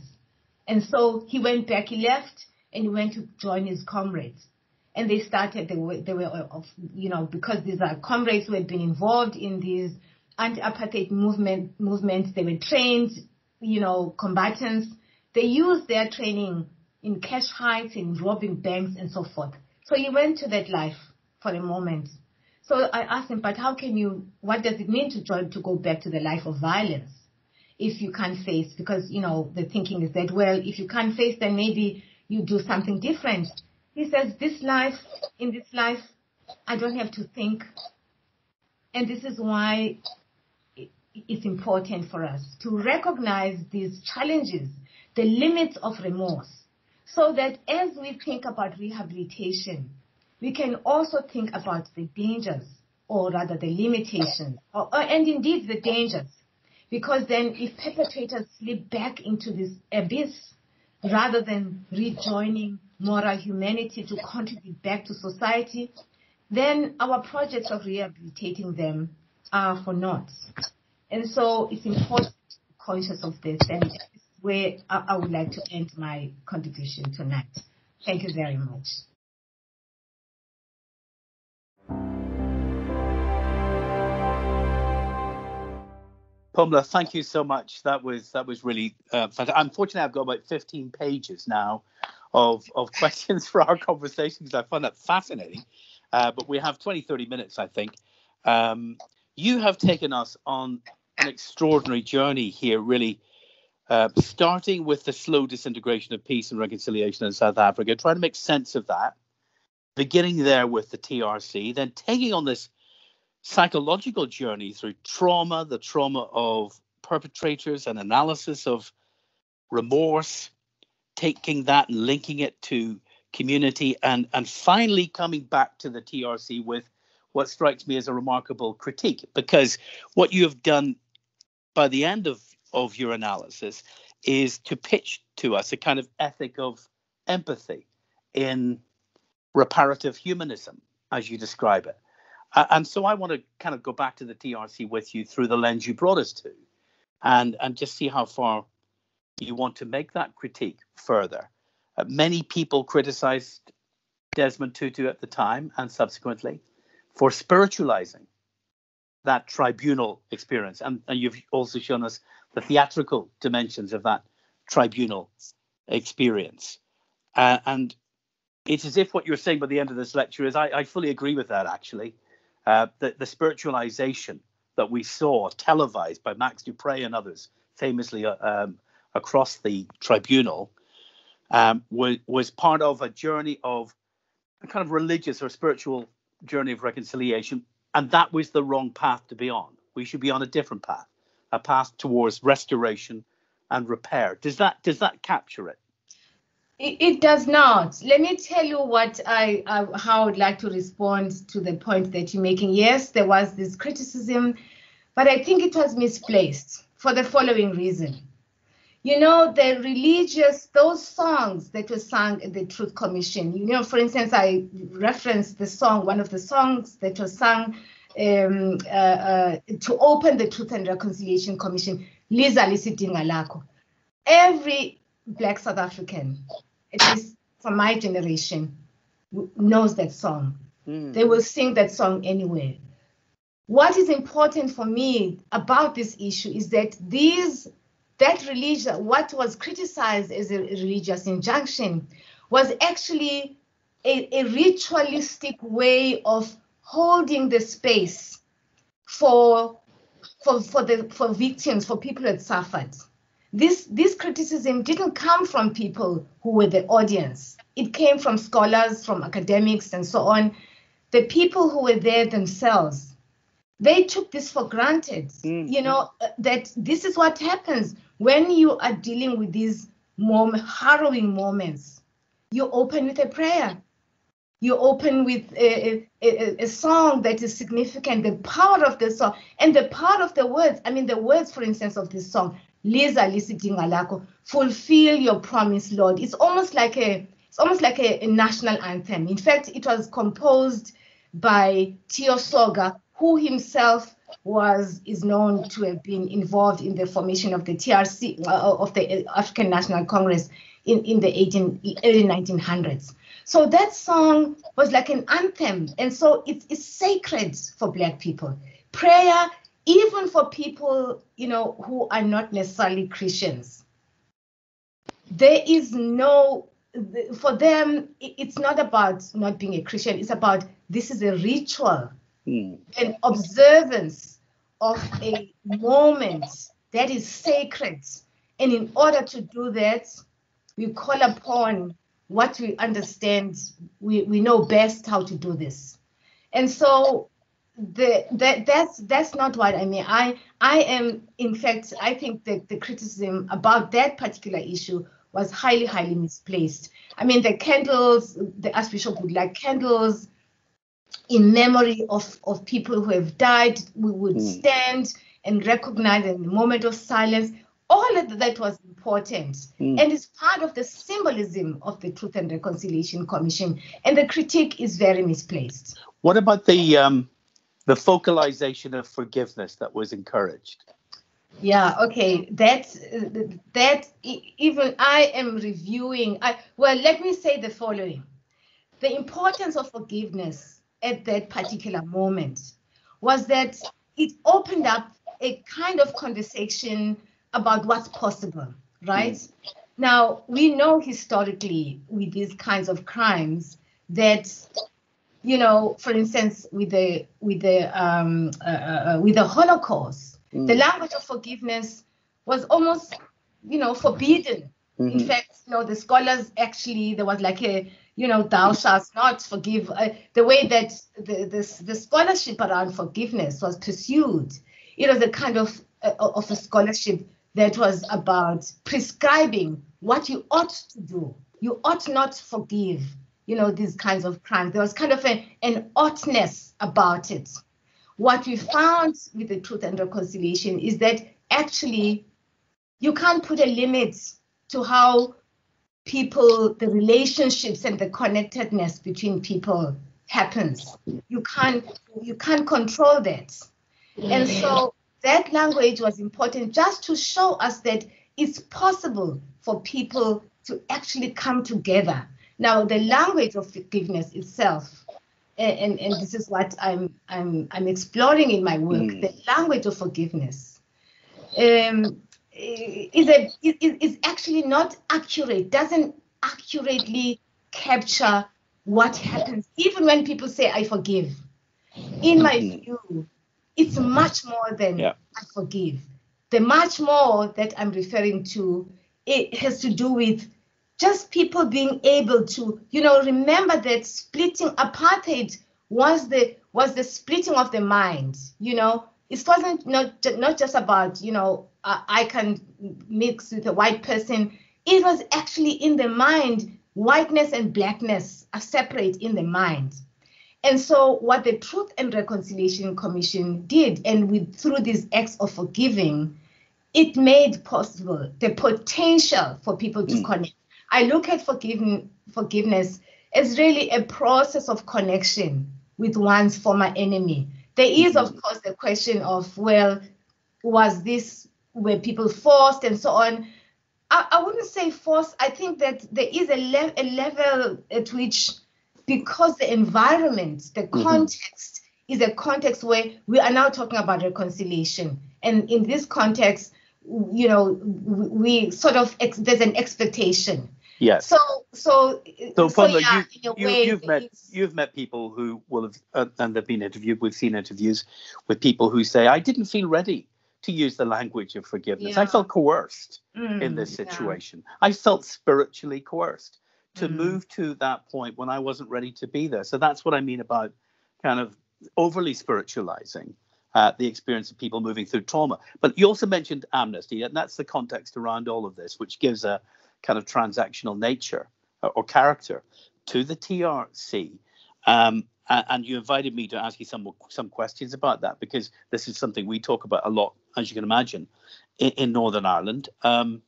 And so he went back, he left and he went to join his comrades. And they started, they were, they were, you know, because these are comrades who had been involved in these anti-apartheid movement movements. They were trained, you know, combatants. They used their training in cash heights, in robbing banks, and so forth. So he went to that life for a moment. So I asked him, but how can you? What does it mean to join to go back to the life of violence if you can't face? Because you know the thinking is that well, if you can't face, then maybe you do something different. He says, this life, in this life, I don't have to think. And this is why it's important for us to recognize these challenges, the limits of remorse, so that as we think about rehabilitation, we can also think about the dangers, or rather the limitations, or, and indeed the dangers. Because then if perpetrators slip back into this abyss, rather than rejoining moral humanity to contribute back to society, then our projects of rehabilitating them are for naught. And so it's important to be conscious of this, and this is where I, I would like to end my contribution tonight. Thank you very much. Pumla, thank you so much. That was that was really uh, fantastic. Unfortunately, I've got about 15 pages now of of questions for our conversation because I find that fascinating. Uh, but we have 20, 30 minutes, I think. Um, you have taken us on an extraordinary journey here, really, uh, starting with the slow disintegration of peace and reconciliation in South Africa, trying to make sense of that, beginning there with the TRC, then taking on this psychological journey through trauma, the trauma of perpetrators, and analysis of remorse, taking that and linking it to community, and and finally coming back to the TRC with what strikes me as a remarkable critique because what you have done by the end of, of your analysis is to pitch to us a kind of ethic of empathy in reparative humanism, as you describe it. Uh, and so I want to kind of go back to the TRC with you through the lens you brought us to and, and just see how far you want to make that critique further. Uh, many people criticized Desmond Tutu at the time and subsequently for spiritualizing that tribunal experience. And, and you've also shown us the theatrical dimensions of that tribunal experience. Uh, and it's as if what you're saying by the end of this lecture is I, I fully agree with that, actually. Uh, the, the spiritualization that we saw televised by Max du Preez and others, famously uh, um, across the tribunal, um, was, was part of a journey of a kind of religious or spiritual journey of reconciliation. And that was the wrong path to be on. We should be on a different path, a path towards restoration and repair. Does that does that capture it? It, it does not. Let me tell you what I uh, how I would like to respond to the point that you're making. Yes, there was this criticism, but I think it was misplaced for the following reason. You know, the religious, those songs that were sung at the Truth Commission. You know, for instance, I referenced the song, one of the songs that was sung um, uh, uh, to open the Truth and Reconciliation Commission, Lizalis' idinga lakho. Every Black South African, at least from my generation, knows that song. Mm. They will sing that song anywhere. What is important for me about this issue is that these that religion, what was criticized as a religious injunction, was actually a, a ritualistic way of holding the space for for for the for victims, for people that suffered this this criticism didn't come from people who were the audience. It came from scholars, from academics, and so on. The people who were there themselves, they took this for granted. Mm-hmm. You know uh, that this is what happens when you are dealing with these harrowing moments. You open with a prayer. You open with a, a, a, song that is significant, the power of the song, and the power of the words. I mean, the words, for instance, of this song Lizalis' idinga lakho fulfill your promise lord it's almost like a it's almost like a, a national anthem in fact it was composed by Tiyo Soga who himself was is known to have been involved in the formation of the TRC uh, of the African National Congress in, in the 18, early 1900s. So that song was like an anthem, and so it's, it's sacred for Black people. Prayer even for people, you know, who are not necessarily Christians. There is no, for them, it's not about not being a Christian, it's about this is a ritual, mm. an observance of a moment that is sacred. And in order to do that, we call upon what we understand, we, we know best how to do this. And so the that that's that's not what I mean. I I am in fact I think that the criticism about that particular issue was highly highly misplaced. I mean the candles, the Archbishop would like candles in memory of of people who have died. We would mm. stand and recognize in the moment of silence. All of that was important mm. and is part of the symbolism of the Truth and Reconciliation Commission. And the critique is very misplaced. What about the um, the focalization of forgiveness that was encouraged. Yeah, okay. That that even I am reviewing. I well, let me say the following: the importance of forgiveness at that particular moment was that it opened up a kind of conversation about what's possible, right? Mm. Now we know historically with these kinds of crimes that you know, for instance, with the with the um, uh, uh, uh, with the Holocaust, mm. the language of forgiveness was almost, you know, forbidden. Mm-hmm. In fact, you know, the scholars actually there was like a, you know, thou shalt not forgive. Uh, the way that the, the the scholarship around forgiveness was pursued, it was a kind of uh, of a scholarship that was about prescribing what you ought to do. You ought not forgive you know, these kinds of crimes. There was kind of a, an oughtness about it. What we found with the Truth and Reconciliation is that actually you can't put a limit to how people, the relationships and the connectedness between people happens. You can't you can't control that. And so that language was important just to show us that it's possible for people to actually come together. Now, the language of forgiveness itself, and, and, and this is what I'm I'm I'm exploring in my work, mm. the language of forgiveness. Um, is a is, is actually not accurate doesn't accurately capture what happens even when people say i forgive in my mm-hmm. view it's much more than yeah. i forgive the much more that i'm referring to it has to do with just people being able to you know remember that splitting apartheid was the was the splitting of the mind you know it wasn't not not just about you know uh, I can mix with a white person. It was actually in the mind. Whiteness and blackness are separate in the mind. And so, what the Truth and Reconciliation Commission did, and with through these acts of forgiving, it made possible the potential for people to mm. connect. I look at forgiving, forgiveness as really a process of connection with one's former enemy. There is, mm-hmm. of course, the question of, well, was this were people forced and so on? I, I wouldn't say forced. I think that there is a, le- a level at which, because the environment, the mm-hmm. context is a context where we are now talking about reconciliation. And in this context, you know, we sort of, ex- there's an expectation Yes. So, so, so, so yeah, you, you, you've met you've met people who will have, uh, and they've been interviewed. We've seen interviews with people who say, "I didn't feel ready to use the language of forgiveness. Yeah. I felt coerced mm, in this situation. Yeah. I felt spiritually coerced to mm. move to that point when I wasn't ready to be there. So that's what I mean about kind of overly spiritualizing." Uh, the experience of people moving through trauma. But you also mentioned amnesty, and that's the context around all of this, which gives a, kind of transactional nature or, or character to the TRC. Um, and you invited me to ask you some some questions about that because this is something we talk about a lot, as you can imagine, in, in Northern Ireland, um,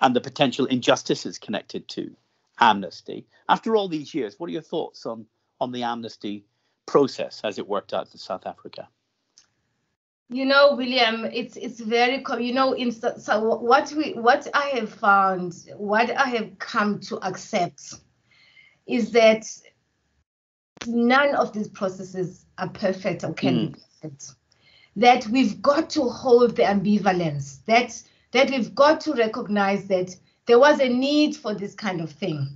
and the potential injustices connected to amnesty. After all these years, what are your thoughts on on the amnesty process as it worked out in South Africa? You know, William, it's it's very you know in so, so what we what I have found, what I have come to accept is that none of these processes are perfect or can mm. be perfect. That we've got to hold the ambivalence. That that we've got to recognize that there was a need for this kind of thing,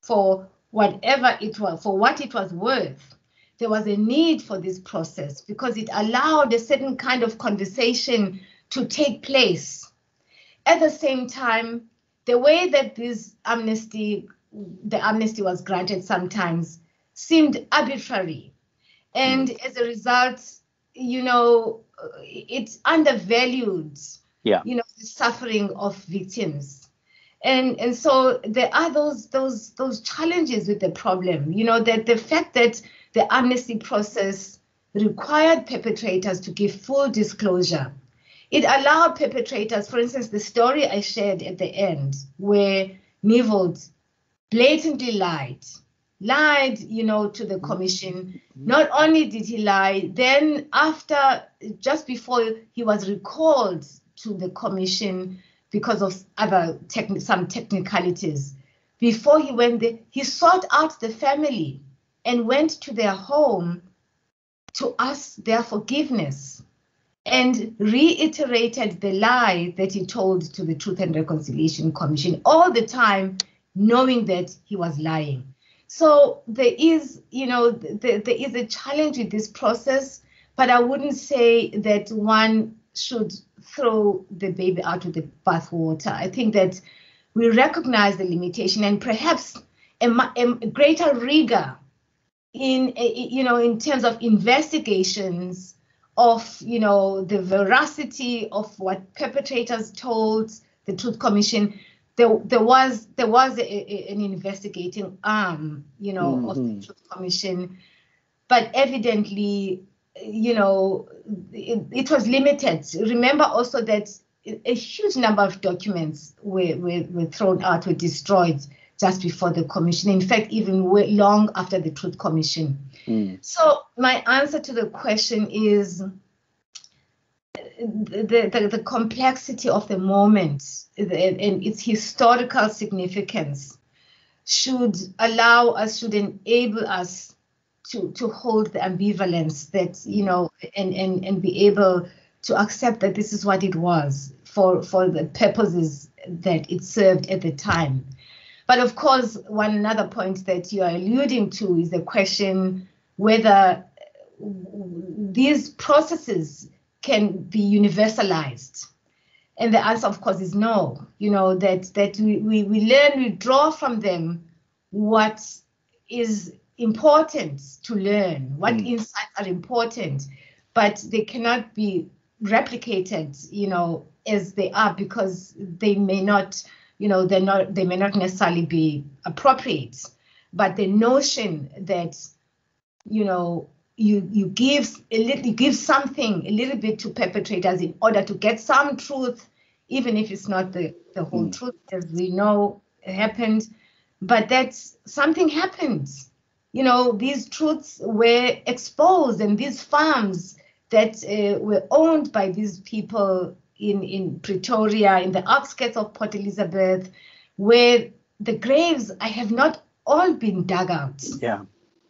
for whatever it was, for what it was worth there was a need for this process because it allowed a certain kind of conversation to take place. At the same time, the way that this amnesty, the amnesty was granted sometimes seemed arbitrary. And mm. as a result, you know, it undervalued, yeah. you know, the suffering of victims. And and so there are those those those challenges with the problem, you know, that the fact that the amnesty process required perpetrators to give full disclosure. It allowed perpetrators, for instance, the story I shared at the end, where Nieuwoudt blatantly lied, lied, you know, to the commission. Mm-hmm. Not only did he lie, then after, just before he was recalled to the commission because of other techni- some technicalities, before he went there, he sought out the family and went to their home to ask their forgiveness and reiterated the lie that he told to the Truth and Reconciliation Commission all the time, knowing that he was lying. So there is, you know, there is a challenge with this process, but I wouldn't say that one should throw the baby out with the bathwater. I think that we recognize the limitation and perhaps a, a greater rigor in you know in terms of investigations of you know the veracity of what perpetrators told the truth commission there, there was there was a, a, an investigating arm, you know, mm-hmm. of the mm-hmm. Truth Commission, but evidently, you know, it, it, was limited. Remember also that a huge number of documents were, were, were thrown out, were destroyed just before the commission. In fact, even long after the Truth Commission. Mm. So my answer to the question is the, the, the complexity of the moment and its historical significance should allow us, should enable us to, to hold the ambivalence that, you know, and, and, and be able to accept that this is what it was for, for the purposes that it served at the time. But of course, one another point that you are alluding to is the question whether these processes can be universalized? And the answer, of course, is no. You know, that that we, we, we learn, we draw from them what is important to learn, what mm. insights are important, but they cannot be replicated, you know, as they are because they may not, you know, they're not they may not necessarily be appropriate. But the notion that, you know, you you give a little you give something a little bit to perpetrators in order to get some truth even if it's not the the whole mm. truth as we know happened but that's something happens you know these truths were exposed and these farms that uh, were owned by these people in in Pretoria in the outskirts of Port Elizabeth where the graves I have not all been dug out yeah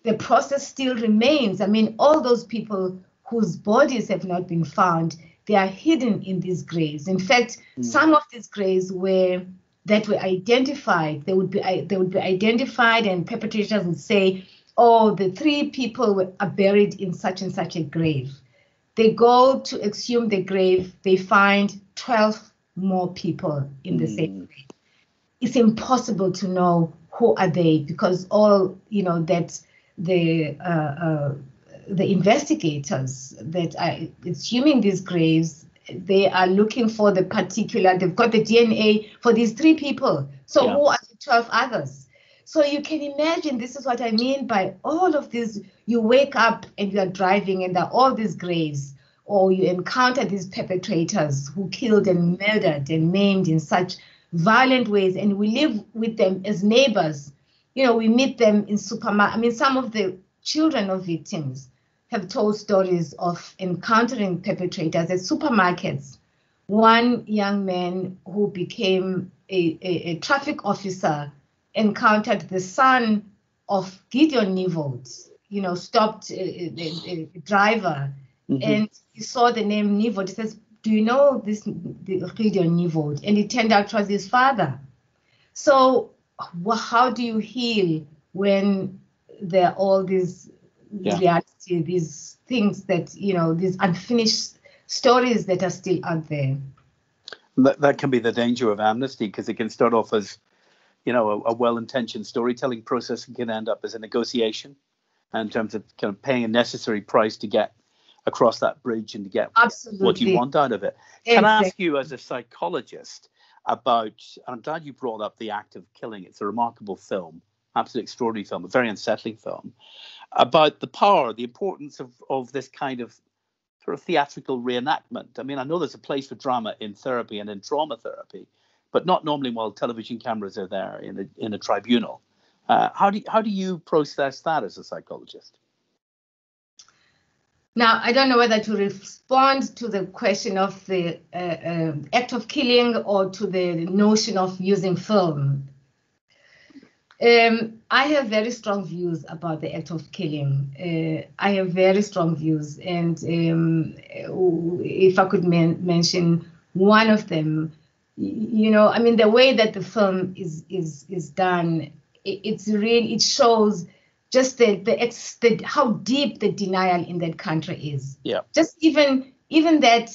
the process still remains. I mean, all those people whose bodies have not been found, they are hidden in these graves. In fact, mm. some of these graves were that were identified. They would be they would be identified, and perpetrators would say, "Oh, the three people were, are buried in such and such a grave." They go to exhume the grave. They find twelve more people in the mm. same grave. It's impossible to know who are they because all you know that the uh, uh, the investigators that are exhuming these graves they are looking for the particular they've got the dna for these three people so yeah. who are the 12 others so you can imagine this is what i mean by all of this you wake up and you are driving and there are all these graves or you encounter these perpetrators who killed and murdered and maimed in such violent ways and we live with them as neighbors you know, we meet them in supermarket. I mean, some of the children of victims have told stories of encountering perpetrators at supermarkets. One young man who became a, a, a traffic officer encountered the son of Gideon Nieuwoudt, you know, stopped a, a, a driver mm-hmm. and he saw the name Nieuwoudt. He says, Do you know this Gideon Nieuwoudt? And it turned out it was his father. So how do you heal when there are all these yeah. reality, these things that you know, these unfinished stories that are still out there? That, that can be the danger of amnesty because it can start off as, you know, a, a well-intentioned storytelling process can end up as a negotiation in terms of kind of paying a necessary price to get across that bridge and to get Absolutely. what you want out of it. Can exactly. I ask you, as a psychologist, about, I'm glad you brought up The Act of Killing. It's a remarkable film, absolutely extraordinary film, a very unsettling film, about the power, the importance of, of this kind of sort of theatrical reenactment. I mean, I know there's a place for drama in therapy and in trauma therapy, but not normally while television cameras are there in a, in a tribunal. Uh, how, do, how do you process that as a psychologist? Now, I don't know whether to respond to the question of the uh, uh, act of killing or to the notion of using film. Um, I have very strong views about the act of killing. Uh, I have very strong views, and um, if I could men- mention one of them, you know, I mean, the way that the film is is is done, it, it's really it shows just the the, ex, the how deep the denial in that country is. Yeah. Just even even that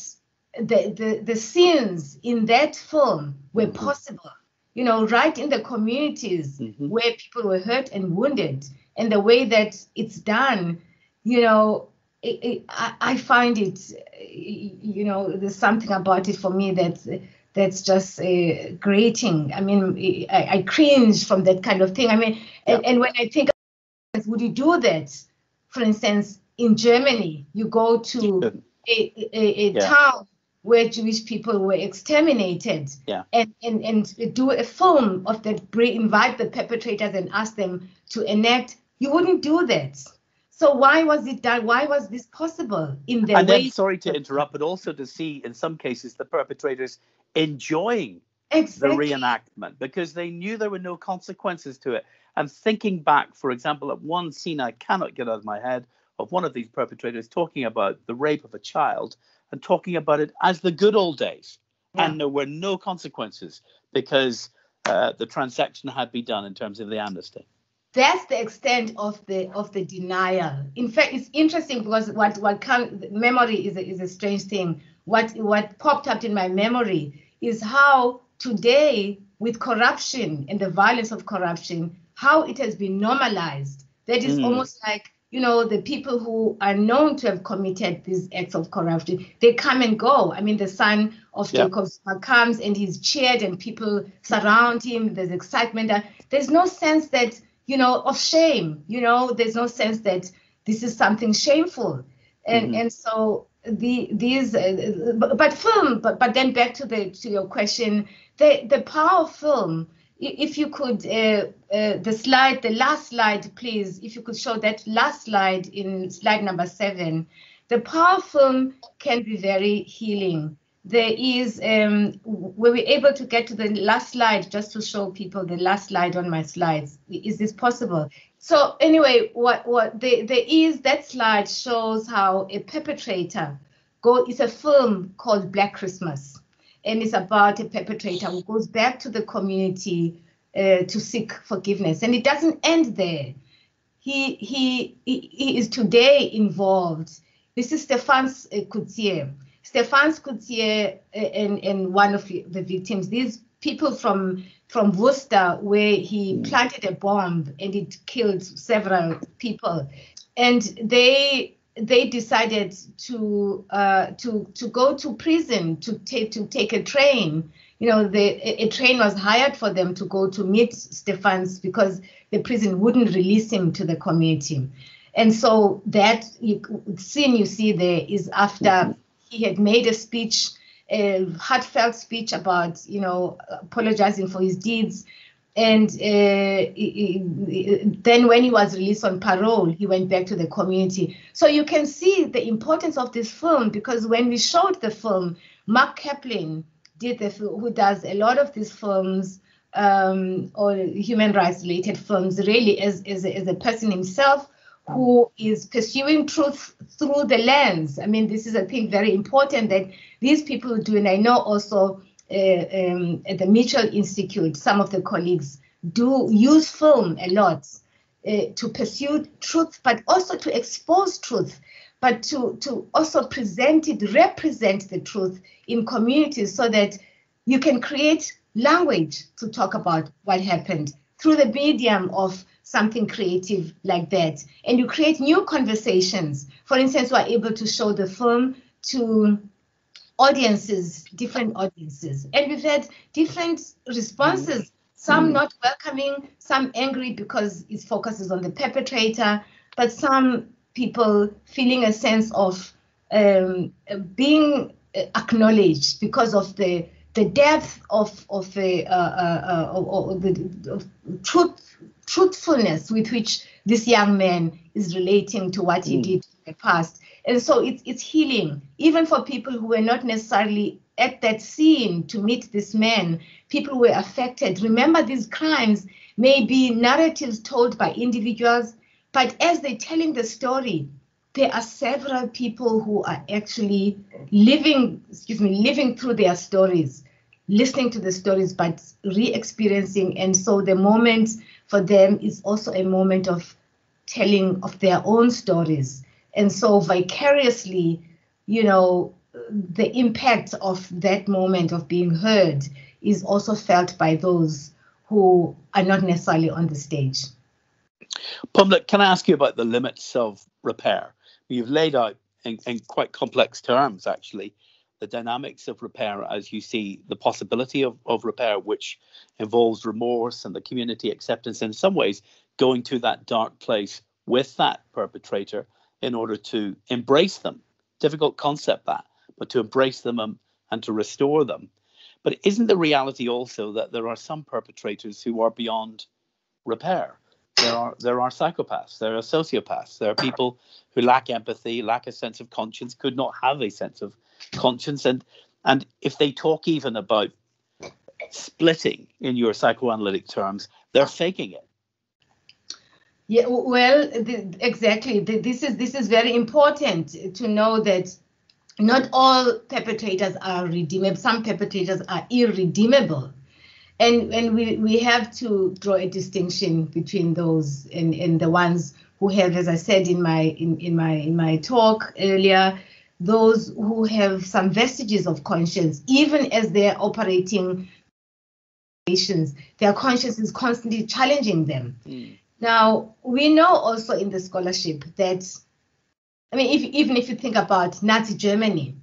the the, the scenes in that film were mm-hmm. possible. You know, right in the communities mm-hmm. where people were hurt and wounded, and the way that it's done, you know, it, it, I, I, find it, you know, there's something about it for me that that's just uh, grating. I mean, I, I, cringe from that kind of thing. I mean, yeah. and, and when I think, would you do that? For instance, in Germany, you go to a, a, a yeah. town where Jewish people were exterminated yeah. and, and, and do a film of that, invite the perpetrators and ask them to enact, you wouldn't do that. So why was it done? Why was this possible in their and way? then, sorry to interrupt, but also to see in some cases the perpetrators enjoying exactly. the reenactment because they knew there were no consequences to it. And thinking back, for example, at one scene I cannot get out of my head of one of these perpetrators talking about the rape of a child and talking about it as the good old days. Yeah. And there were no consequences because uh, the transaction had been done in terms of the amnesty. That's the extent of the of the denial. In fact, it's interesting because what what come, memory is a, is a strange thing. What what popped up in my memory is how today with corruption and the violence of corruption, how it has been normalized. That is mm. almost like you know, the people who are known to have committed these acts of corruption, they come and go. I mean, the son of yeah. Jacob comes and he's cheered and people surround him. There's excitement. There's no sense that, you know, of shame. You know, there's no sense that this is something shameful. And mm-hmm. and so the these uh, but film but but then back to the to your question the the power of film if you could, uh, uh, the slide, the last slide, please, if you could show that last slide in slide number seven. The power film can be very healing. There is, um, were we able to get to the last slide just to show people the last slide on my slides? Is this possible? So anyway, what what there, there is that slide shows how a perpetrator go. It's a film called Black Christmas and it's about a perpetrator who goes back to the community uh, to seek forgiveness. And it doesn't end there. He, he, he is today involved. This is Stefaans uh, Stefaans Coetzee uh, and, and one of the victims, these people from from Worcester, where he hmm. planted a bomb and it killed several people. And they they decided to uh, to to go to prison to take to take a train. You know, the, a train was hired for them to go to meet Stefaans because the prison wouldn't release him to the community. And so that you, scene you see there is after he had made a speech, a heartfelt speech about, you know, apologizing for his deeds and uh, then when he was released on parole, he went back to the community. So you can see the importance of this film because when we showed the film, Mark Kaplan did the who does a lot of these films um, or human rights related films, really as, as, a, as a person himself who is pursuing truth through the lens. I mean, this is a thing very important that these people do, and I know also uh, um, at the Mitchell Institute, some of the colleagues do use film a lot uh, to pursue truth, but also to expose truth, but to, to also present it, represent the truth in communities so that you can create language to talk about what happened through the medium of something creative like that. And you create new conversations. For instance, we're able to show the film to audiences, different audiences. And we've had different responses, mm. some mm. not welcoming, some angry because it focuses on the perpetrator, but some people feeling a sense of um, being acknowledged because of the the depth of of, uh, uh, uh, of, the of truth truthfulness with which this young man is relating to what he mm. did in the past. And so it's, it's healing, even for people who were not necessarily at that scene to meet this man, people who were affected. Remember, these crimes may be narratives told by individuals, but as they're telling the story, there are several people who are actually living, excuse me, living through their stories, listening to the stories, but re-experiencing. And so the moment for them is also a moment of telling of their own stories and so vicariously, you know, the impact of that moment of being heard is also felt by those who are not necessarily on the stage. Pumla, can I ask you about the limits of repair? You've laid out in, in quite complex terms, actually, the dynamics of repair as you see the possibility of, of repair, which involves remorse and the community acceptance, in some ways going to that dark place with that perpetrator in order to embrace them. Difficult concept that, but to embrace them and, and to restore them. But isn't the reality also that there are some perpetrators who are beyond repair? There are there are psychopaths, there are sociopaths, there are people who lack empathy, lack a sense of conscience, could not have a sense of conscience, and and if they talk even about splitting in your psychoanalytic terms, they're faking it. Yeah, well, the, exactly. The, this is this is very important to know that not all perpetrators are redeemable. Some perpetrators are irredeemable, and and we we have to draw a distinction between those and and the ones who have, as I said in my in, in my in my talk earlier, those who have some vestiges of conscience, even as they're operating. Their conscience is constantly challenging them. Mm. Now, we know also in the scholarship that, I mean, if, even if you think about Nazi Germany,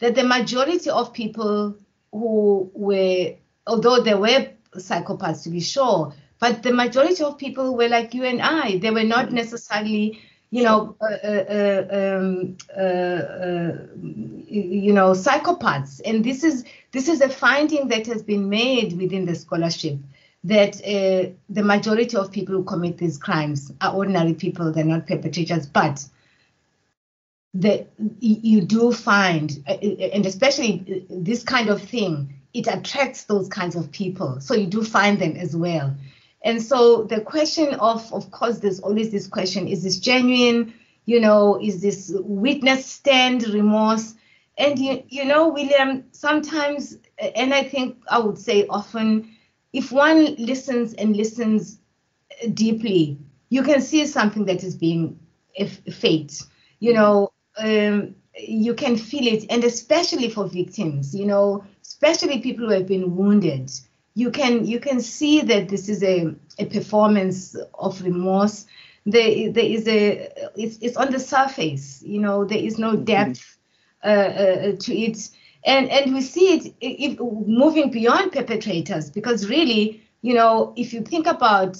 that the majority of people who were, although there were psychopaths to be sure, but the majority of people were like you and I. They were not necessarily, you know, uh, uh, uh um, uh, uh, you know, psychopaths. And this is this is a finding that has been made within the scholarship that uh, the majority of people who commit these crimes are ordinary people, they're not perpetrators, but that you do find, and especially this kind of thing, it attracts those kinds of people. So you do find them as well. And so the question of, of course, there's always this question: Is this genuine? You know, is this witness stand remorse? And you, you know, William, sometimes, and I think I would say often, if one listens and listens deeply, you can see something that is being faked. You know, um, you can feel it, and especially for victims, you know, especially people who have been wounded, you can you can see that this is a, a performance of remorse. There, there is a it's, it's on the surface, you know, there is no depth uh, uh, to it and and we see it, it, moving beyond perpetrators because really you know if you think about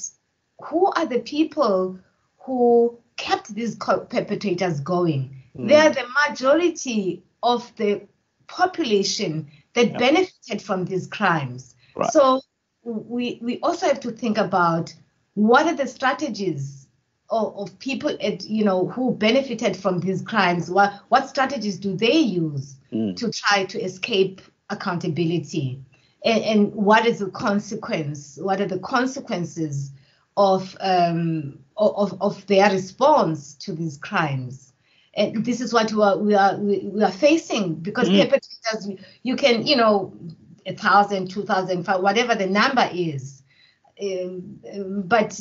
who are the people who kept these perpetrators going mm. they are the majority of the population that yeah. benefited from these crimes right. so we we also have to think about what are the strategies of, of people at, you know who benefited from these crimes what what strategies do they use mm. to try to escape accountability and, and, what is the consequence what are the consequences of um, of, of their response to these crimes and this is what we are we are we are facing because mm. perpetrators you can you know a thousand two thousand five whatever the number is um, but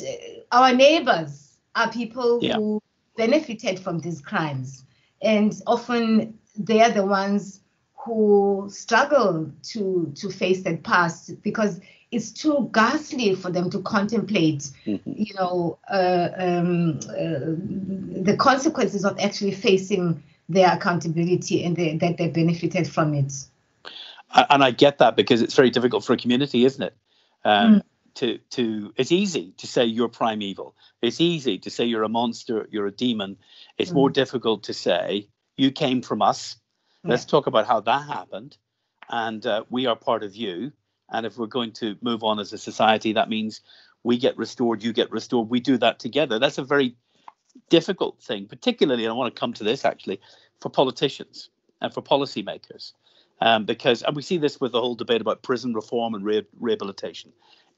our neighbors are people yeah. who benefited from these crimes. And often they are the ones who struggle to to face that past because it's too ghastly for them to contemplate, mm-hmm. you know, uh, um, uh, the consequences of actually facing their accountability and the, that they benefited from it. And I get that because it's very difficult for a community, isn't it? Um, mm to to it's easy to say you're Prime Evil. It's easy to say you're a monster you're a demon. It's mm. more difficult to say you came from us. Let's talk about how that happened. And uh, we are part of you. And if we're going to move on as a society that means we get restored you get restored. We do that together. That's a very difficult thing particularly and i want to come to this actually for politicians and for policymakers um, because and we see this with the whole debate about prison reform and re- rehabilitation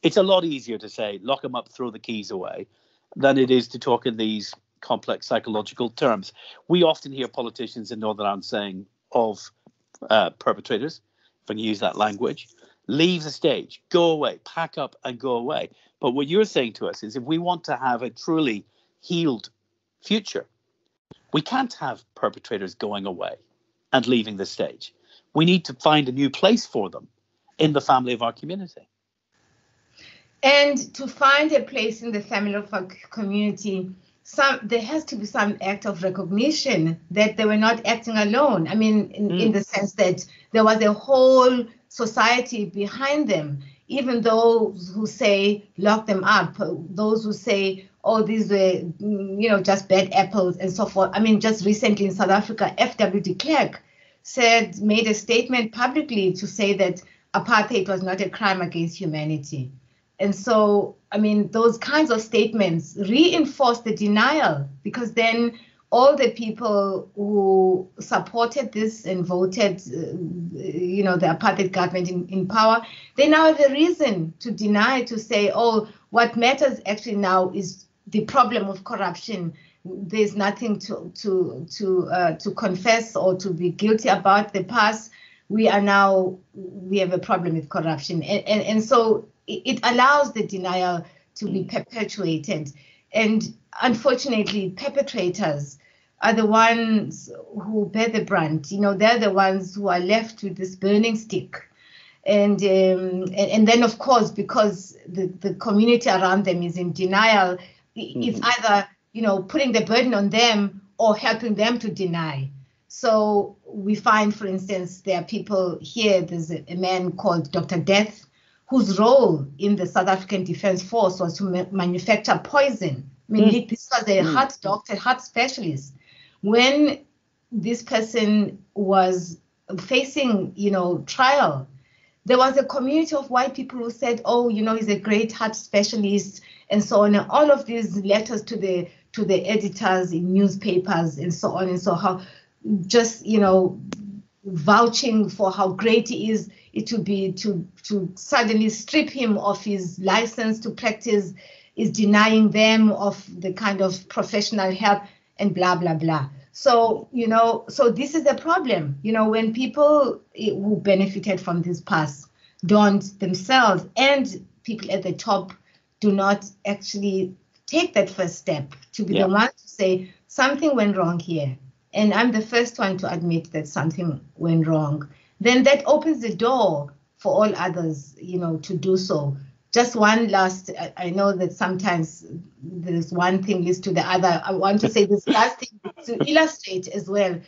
it's a lot easier to say lock them up, throw the keys away, than it is to talk in these complex psychological terms. We often hear politicians in Northern Ireland saying of uh, perpetrators, if I can use that language, leave the stage, go away, pack up and go away. But what you're saying to us is if we want to have a truly healed future, we can't have perpetrators going away and leaving the stage. We need to find a new place for them in the family of our community. And to find a place in the family of our community, some there has to be some act of recognition that they were not acting alone. I mean, in, mm. in the sense that there was a whole society behind them. Even those who say lock them up, those who say oh these were you know just bad apples and so forth. I mean, just recently in South Africa, F.W. de Klerk said made a statement publicly to say that apartheid was not a crime against humanity. And so, I mean, those kinds of statements reinforce the denial because then all the people who supported this and voted, uh, you know, the apartheid government in, in power, they now have a reason to deny, to say, oh, what matters actually now is the problem of corruption. There's nothing to to to uh, to confess or to be guilty about the past. We are now we have a problem with corruption, and and, and so it allows the denial to be perpetuated. And unfortunately, perpetrators are the ones who bear the brunt. You know, they're the ones who are left with this burning stick. And, um, and, and then, of course, because the, the community around them is in denial, mm-hmm. it's either you know putting the burden on them or helping them to deny. So we find, for instance, there are people here. There's a, a man called Dr. Death whose role in the South African Defence Force was to ma- manufacture poison. I mean, mm. this was a mm. heart doctor, heart specialist. When this person was facing, you know, trial, there was a community of white people who said, "Oh, you know, he's a great heart specialist," and so on. And all of these letters to the to the editors in newspapers and so on and so how, just you know, vouching for how great he is it would be to to suddenly strip him of his license to practice is denying them of the kind of professional help and blah blah blah so you know so this is the problem you know when people eh, who benefited from this pass don't themselves and people at the top do not actually take that first step to be yeah. the one to say something went wrong here and i'm the first one to admit that something went wrong then that opens the door for all others, you know, to do so. Just one last, I know that sometimes there's one thing leads to the other. I want to say this last thing to illustrate as well.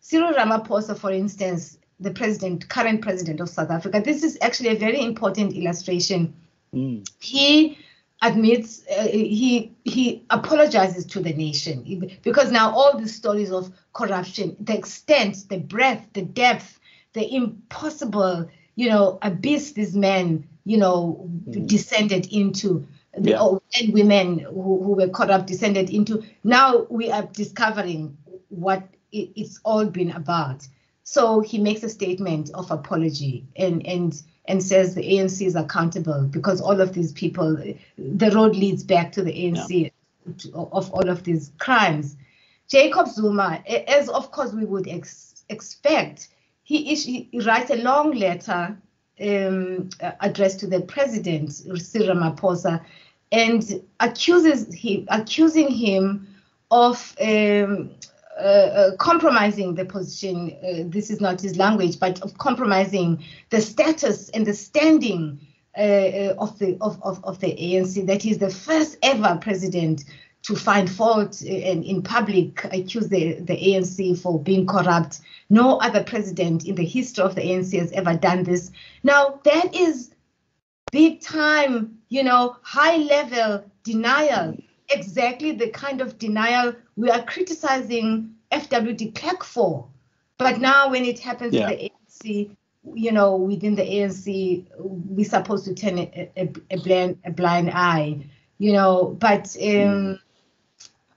Cyril Ramaphosa, for instance, the president, current president of South Africa, this is actually a very important illustration. Mm. He admits uh, he he apologizes to the nation because now all the stories of corruption the extent the breadth the depth the impossible, you know, abyss these men, you know, mm. descended into. The, yeah. oh, and women who, who were caught up descended into. Now we are discovering what it, it's all been about. So he makes a statement of apology and and and says the ANC is accountable because all of these people, the road leads back to the ANC yeah. of all of these crimes. Jacob Zuma, as of course we would ex- expect, he, he writes a long letter um, addressed to the president, Cyril Ramaphosa, and accuses him, accusing him of um, uh, uh, compromising the position. Uh, this is not his language, but of compromising the status and the standing uh, uh, of the of, of, of the ANC. That he's the first ever president to find fault and in public accuse the, the ANC for being corrupt. No other president in the history of the ANC has ever done this. Now, that is big time, you know, high level denial, exactly the kind of denial we are criticizing FW de Klerk for. But now, when it happens yeah. to the ANC, you know, within the ANC, we're supposed to turn a, a, a, blind, a blind eye, you know, but. Um,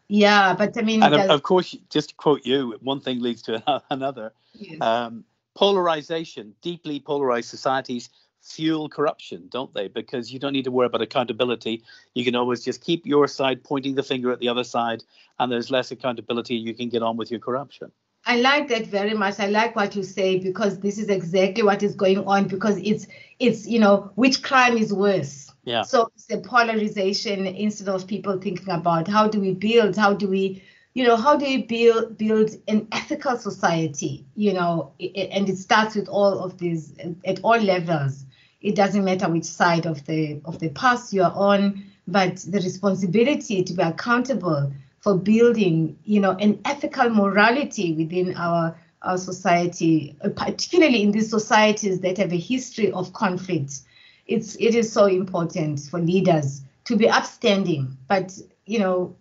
yeah, but I mean, and of, of, course, just to quote you, one thing leads to another. Yes. Um, polarization, deeply polarized societies fuel corruption, don't they? Because you don't need to worry about accountability. You can always just keep your side pointing the finger at the other side, and there's less accountability. You can get on with your corruption. I like that very much. I like what you say because this is exactly what is going on. Because it's it's you know which crime is worse yeah. So it's the polarization instead of people thinking about how do we build, how do we, you know, how do we build build an ethical society, you know, and it starts with all of these at all levels. It doesn't matter which side of the of the path you are on, but the responsibility to be accountable for building, you know, an ethical morality within our our society, uh, particularly in these societies that have a history of conflict. It's it is so important for leaders to be upstanding, but you know,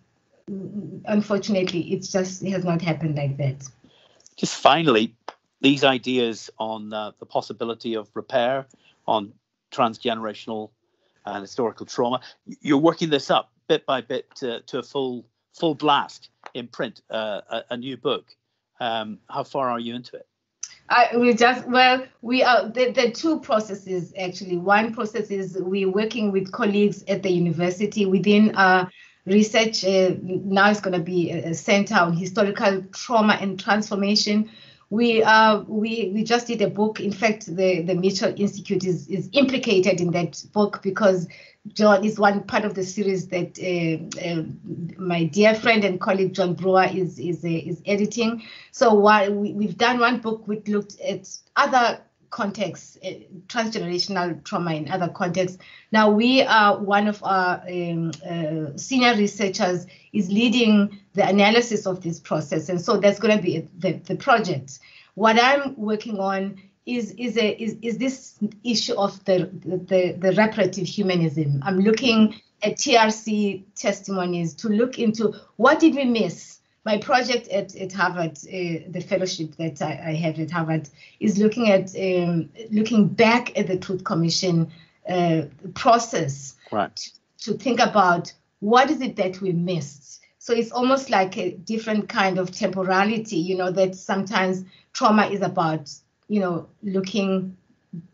unfortunately, it's just it has not happened like that. Just finally, these ideas on uh, the possibility of repair, on transgenerational and historical trauma. You're working this up bit by bit to, to a full full blast in print, uh, a, a, new book. Um, how far are you into it? I, we just well we are the, the two processes actually one process is we're working with colleagues at the university within our research uh, now it's going to be a center on historical trauma and transformation we uh we we just did a book. In fact the the mitchell institute is is implicated in that book because john is one part of the series that uh, uh, my dear friend and colleague john brewer is is uh, is editing. So while we, we've done one book which looked at other contexts, uh, transgenerational trauma in other contexts. Now we are one of our um, uh, senior researchers is leading the analysis of this process, and so that's going to be the, the project. What I'm working on is is a is, is this issue of the, the the reparative humanism. I'm looking at TRC testimonies to look into what did we miss my project at, at Harvard, uh, the fellowship that I, I, have at Harvard, is looking at um, looking back at the Truth Commission uh, process right. to, to think about what is it that we missed. So it's almost like a different kind of temporality, you know, that sometimes trauma is about, you know, looking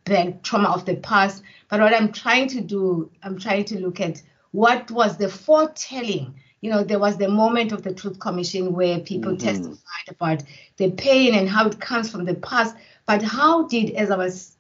back, trauma of the past. But what I'm trying to do, I'm trying to look at what was the foretelling you know, there was the moment of the Truth Commission where people mm-hmm. testified about the pain and how it comes from the past. But how did, as I was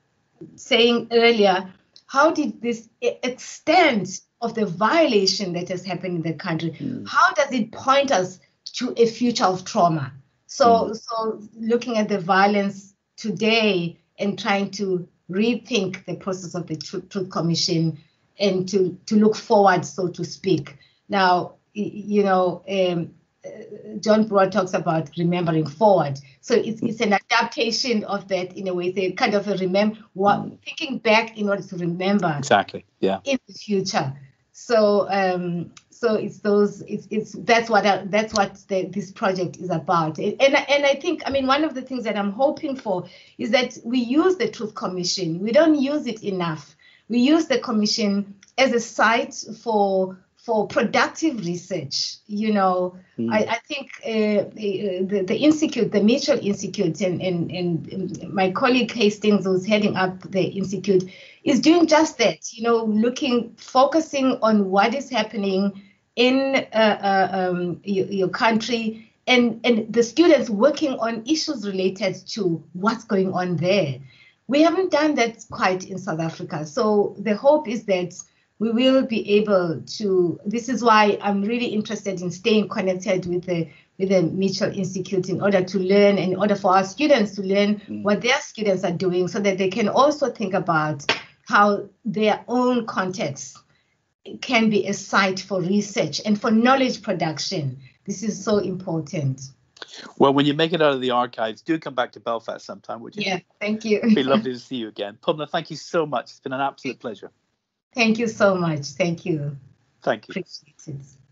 saying earlier, how did this extent of the violation that has happened in the country, mm. how does it point us to a future of trauma? So, mm. so looking at the violence today and trying to rethink the process of the Truth, Truth Commission and to, to look forward, so to speak. Now, you know, um, uh, John Brewer talks about remembering forward. So it's, it's an adaptation of that in a way, they kind of a remember what mm. thinking back in order to remember exactly, yeah, in the future. So um, so it's those it's it's that's what I, that's what the, this project is about. And and I think I mean one of the things that I'm hoping for is that we use the Truth Commission. We don't use it enough. We use the commission as a site for for productive research. You know, mm. I, I, think uh, the, the Institute, the Mitchell Institute, and, and, and my colleague Hastings, who's heading up the Institute, is doing just that. You know, looking, focusing on what is happening in uh, uh, um, your, your country and, and the students working on issues related to what's going on there. We haven't done that quite in South Africa. So the hope is that we will be able to. This is why I'm really interested in staying connected with the with the Mitchell Institute in order to learn, in order for our students to learn mm. what their students are doing, so that they can also think about how their own context can be a site for research and for knowledge production. This is so important. Well, when you make it out of the archives, do come back to Belfast sometime, would you? Yeah, thank you. It'd be lovely to see you again. Pumla, thank you so much. It's been an absolute pleasure. Thank you so much. Thank you. Thank you. Appreciate it.